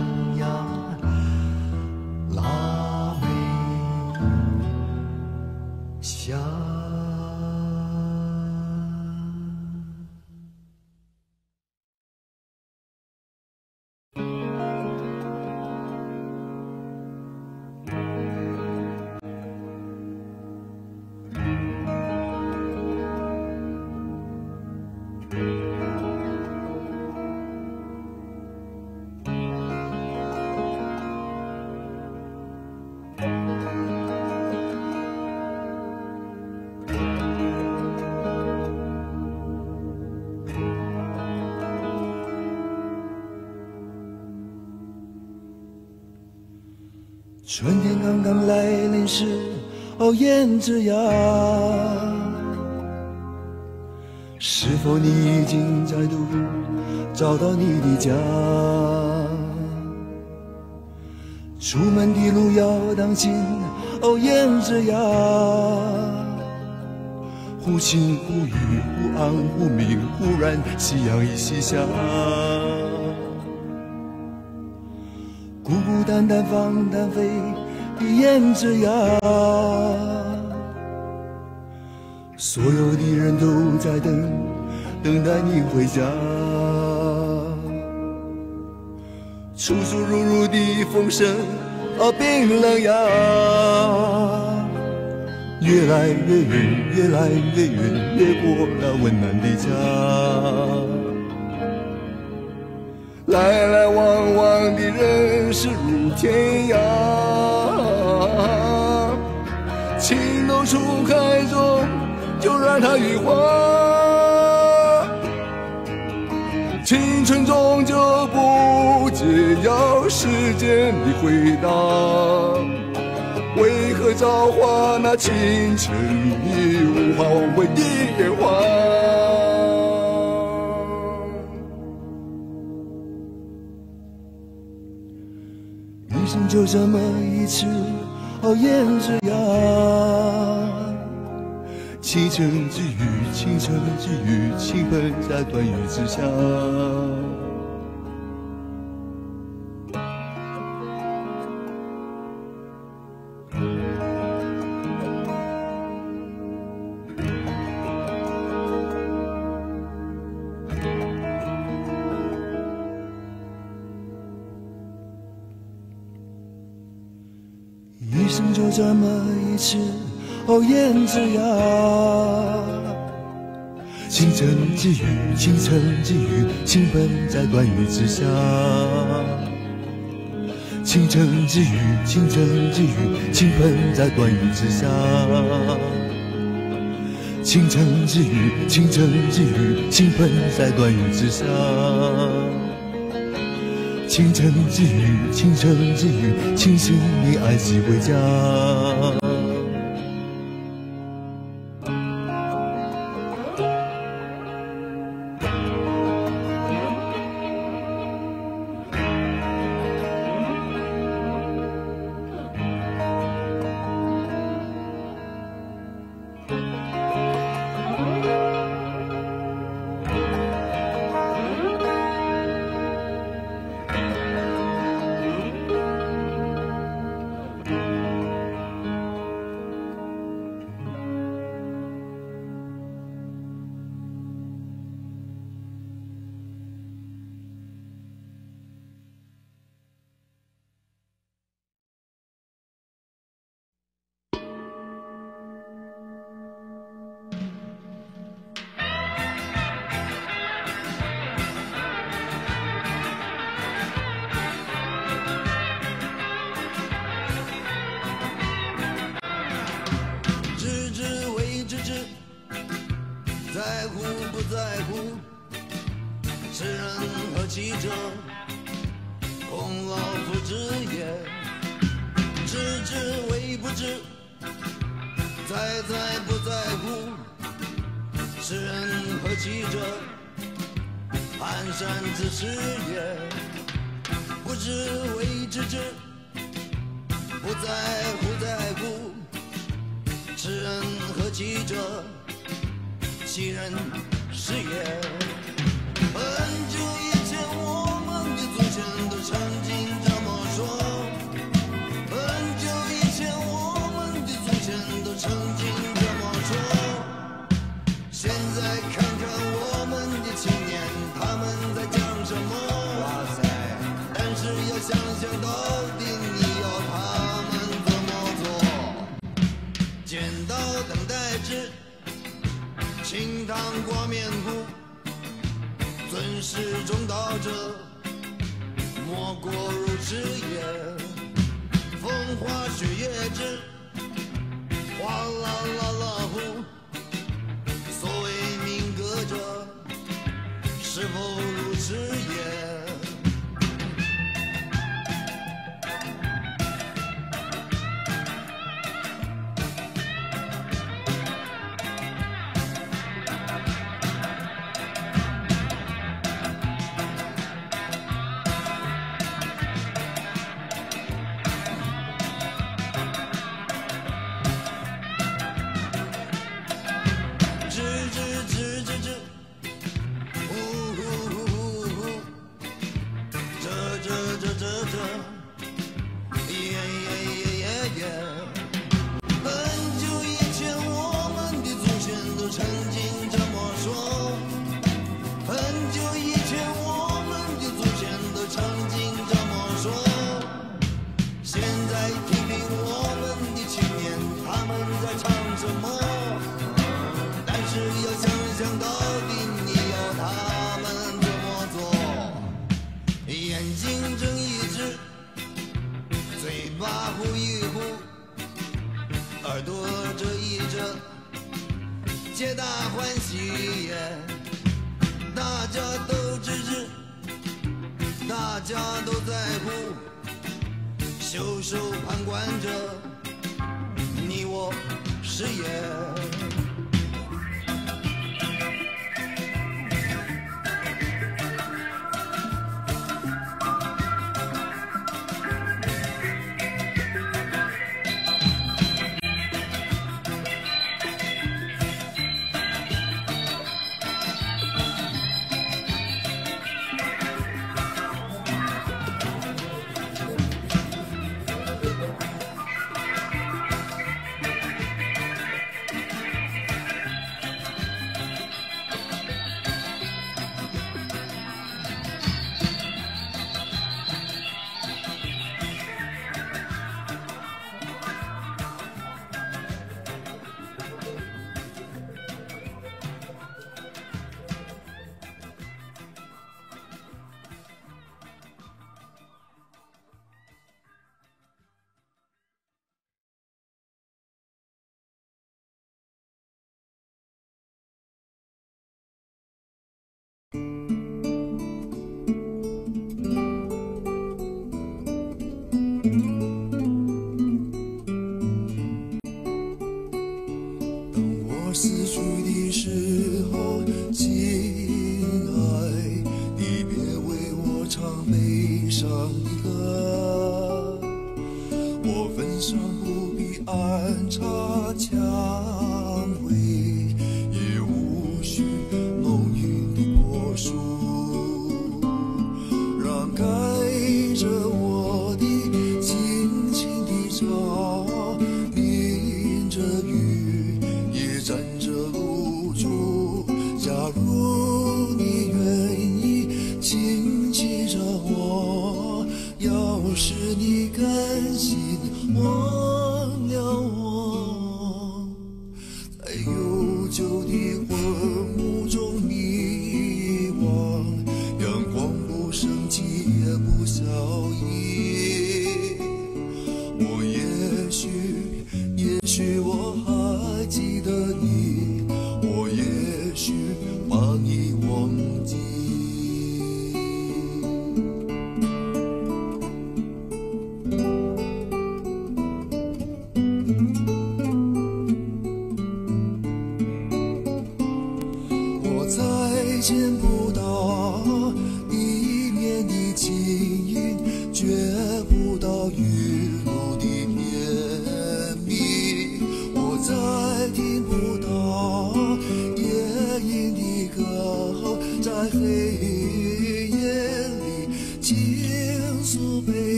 春天刚刚来临时，哦，燕子呀，是否你已经再度找到你的家？出门的路要当心，哦，燕子呀，忽晴忽雨，忽暗忽明，忽然夕阳已西下。孤孤单单放单飞的燕子呀，所有的人都在等，等待你回家。出出入入的风声啊，冰冷呀，越来越远，越来越远，越过那温暖的家。来来往往的人是如天涯，情窦初开中就让它羽化，青春终究不解要时间的回答，为何造化那清晨你无法挽回的烟花？生就这么一次，哦，燕子呀，倾城之语，倾城之语，倾盆在断雨之下。这么一次，哦，燕子呀，倾城之语，倾城之语，倾盆在断语之下。倾城之语，倾城之语，倾盆在断语之下。倾城之语，倾城之语，倾盆在断语之下。清晨之语，倾城之语，清醒你爱寄回家。不在乎，在乎知恩和记者，欺人是也。上挂面布，尊师重道者，莫过如此也。风花雪月之，哗啦啦啦呼。所谓命歌者，是否如此？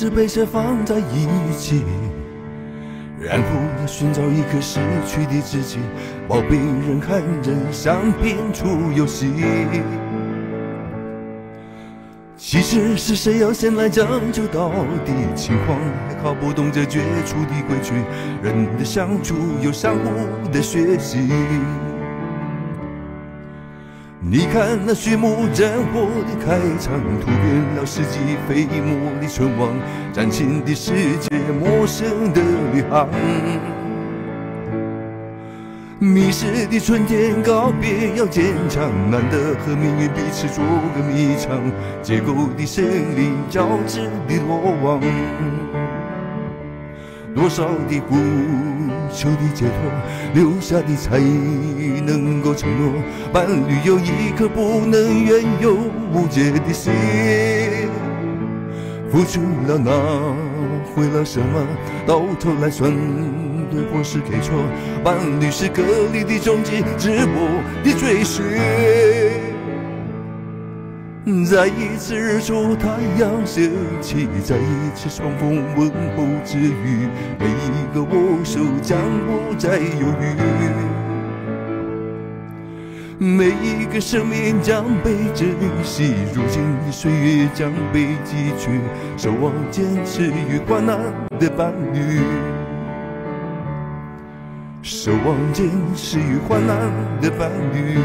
是被谁放在一起，然后寻找一颗失去的自己，宝贝人看人像拼出游戏。其实是谁要先来将就到底？情况还搞不懂这绝处的规矩，人的相处有相互的学习。你看那序幕战火的开场，突变了世纪飞沫的存亡，崭新的世界，陌生的旅航。迷失的春天告别要坚强，难得和命运彼此做个迷藏，结构的森林交织的落网。多少的不求的解脱，留下的才能够承诺，伴侣有一颗不能怨尤无解的心，付出了拿回了什么？到头来算对或是给错？伴侣是隔离的终极，直播的追寻。再一次日出，太阳升起；再一次重逢，问候之余，每一个握手将不再犹豫。每一个生命将被珍惜，如今的岁月将被汲取，守望坚持与患难的伴侣，守望坚持与患难的伴侣。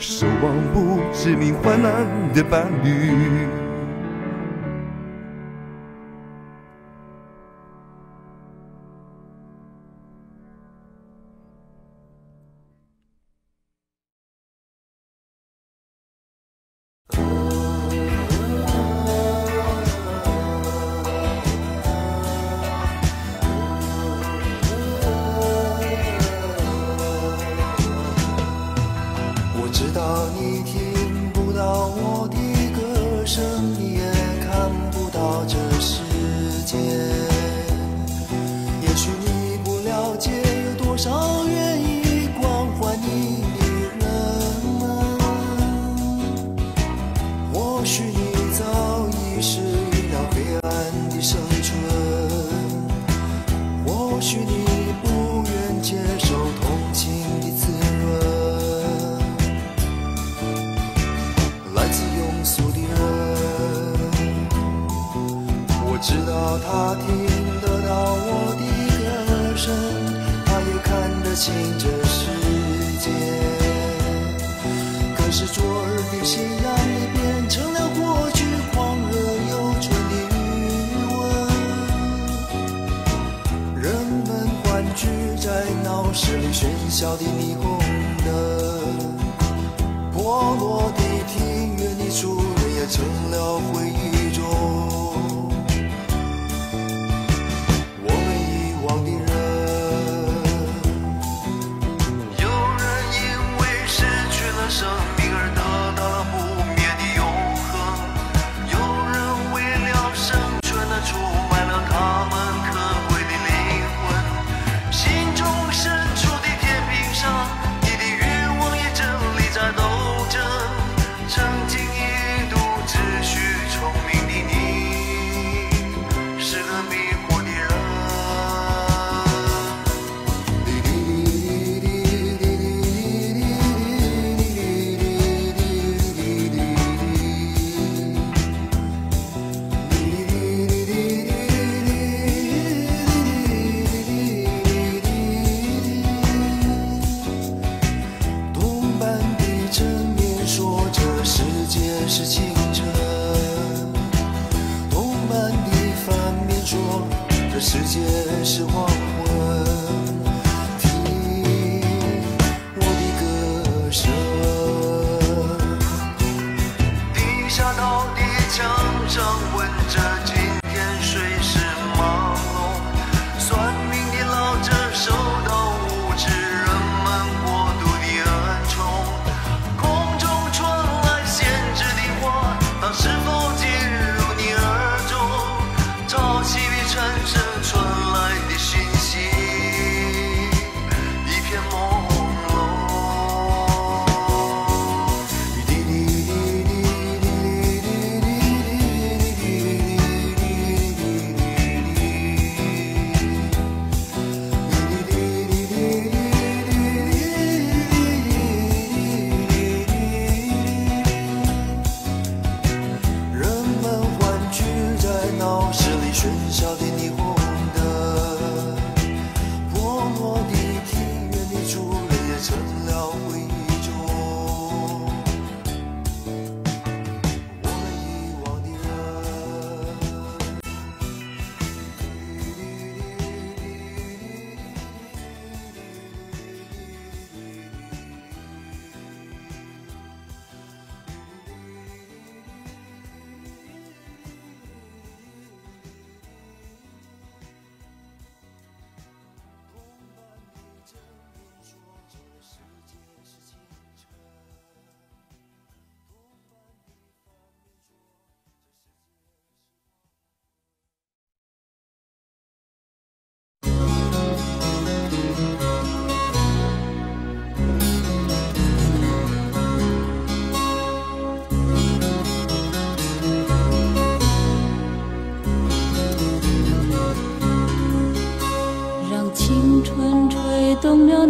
守望不知名患难的伴侣。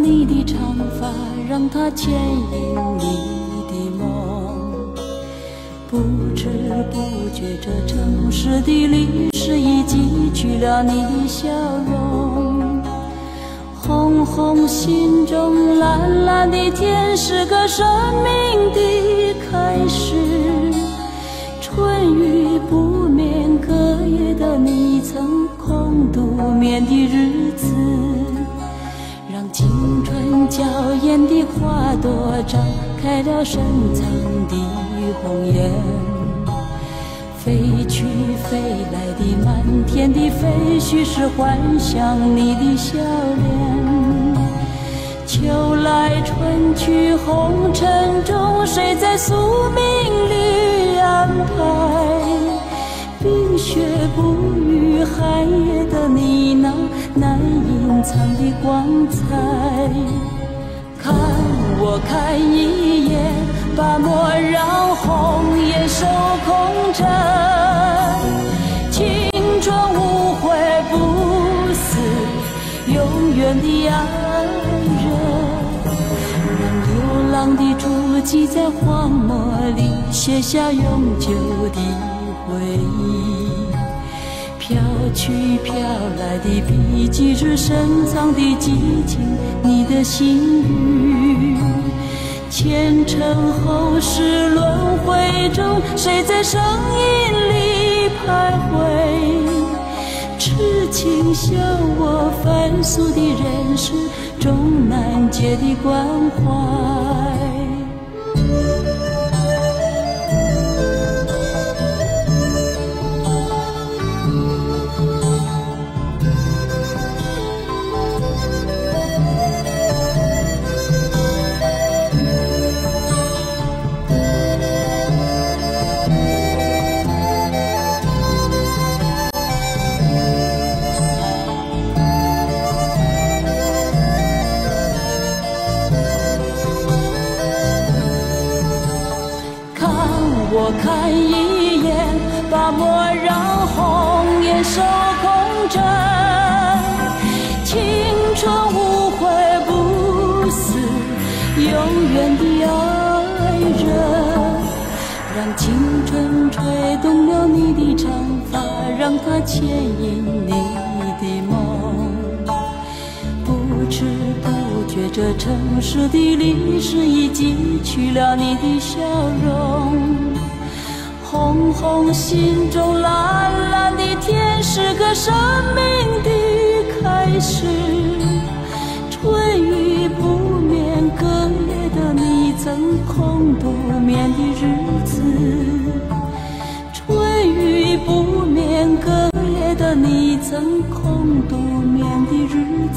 你的长发，让它牵引你的梦。不知不觉，这城市的历史已记取了你的笑容。红红心中，蓝蓝的天是个生命的开始。春雨不眠，隔夜的你曾空独眠的日子。娇艳的花朵张开了深藏的红颜，飞去飞来的满天的飞絮，是幻想你的笑脸。秋来春去，红尘中谁在宿命里安排？冰雪不语，寒夜的你，那难隐藏的光彩。我看一眼吧莫让红颜守空枕青春无悔不死永远的爱人。让流浪的足迹在荒漠里写下永久的回忆。飘去飘来的笔迹是深藏的激情，你的心语。前尘后世轮回中，谁在声音里徘徊？痴情笑我凡俗的人世，终难解的关怀。牵引你的梦。不知不觉，这城市的历史已记取了你的笑容。红红心中，蓝蓝的天，是个生命的开始。春雨不眠，隔夜的你曾空独眠的日子。你曾空独眠的日子。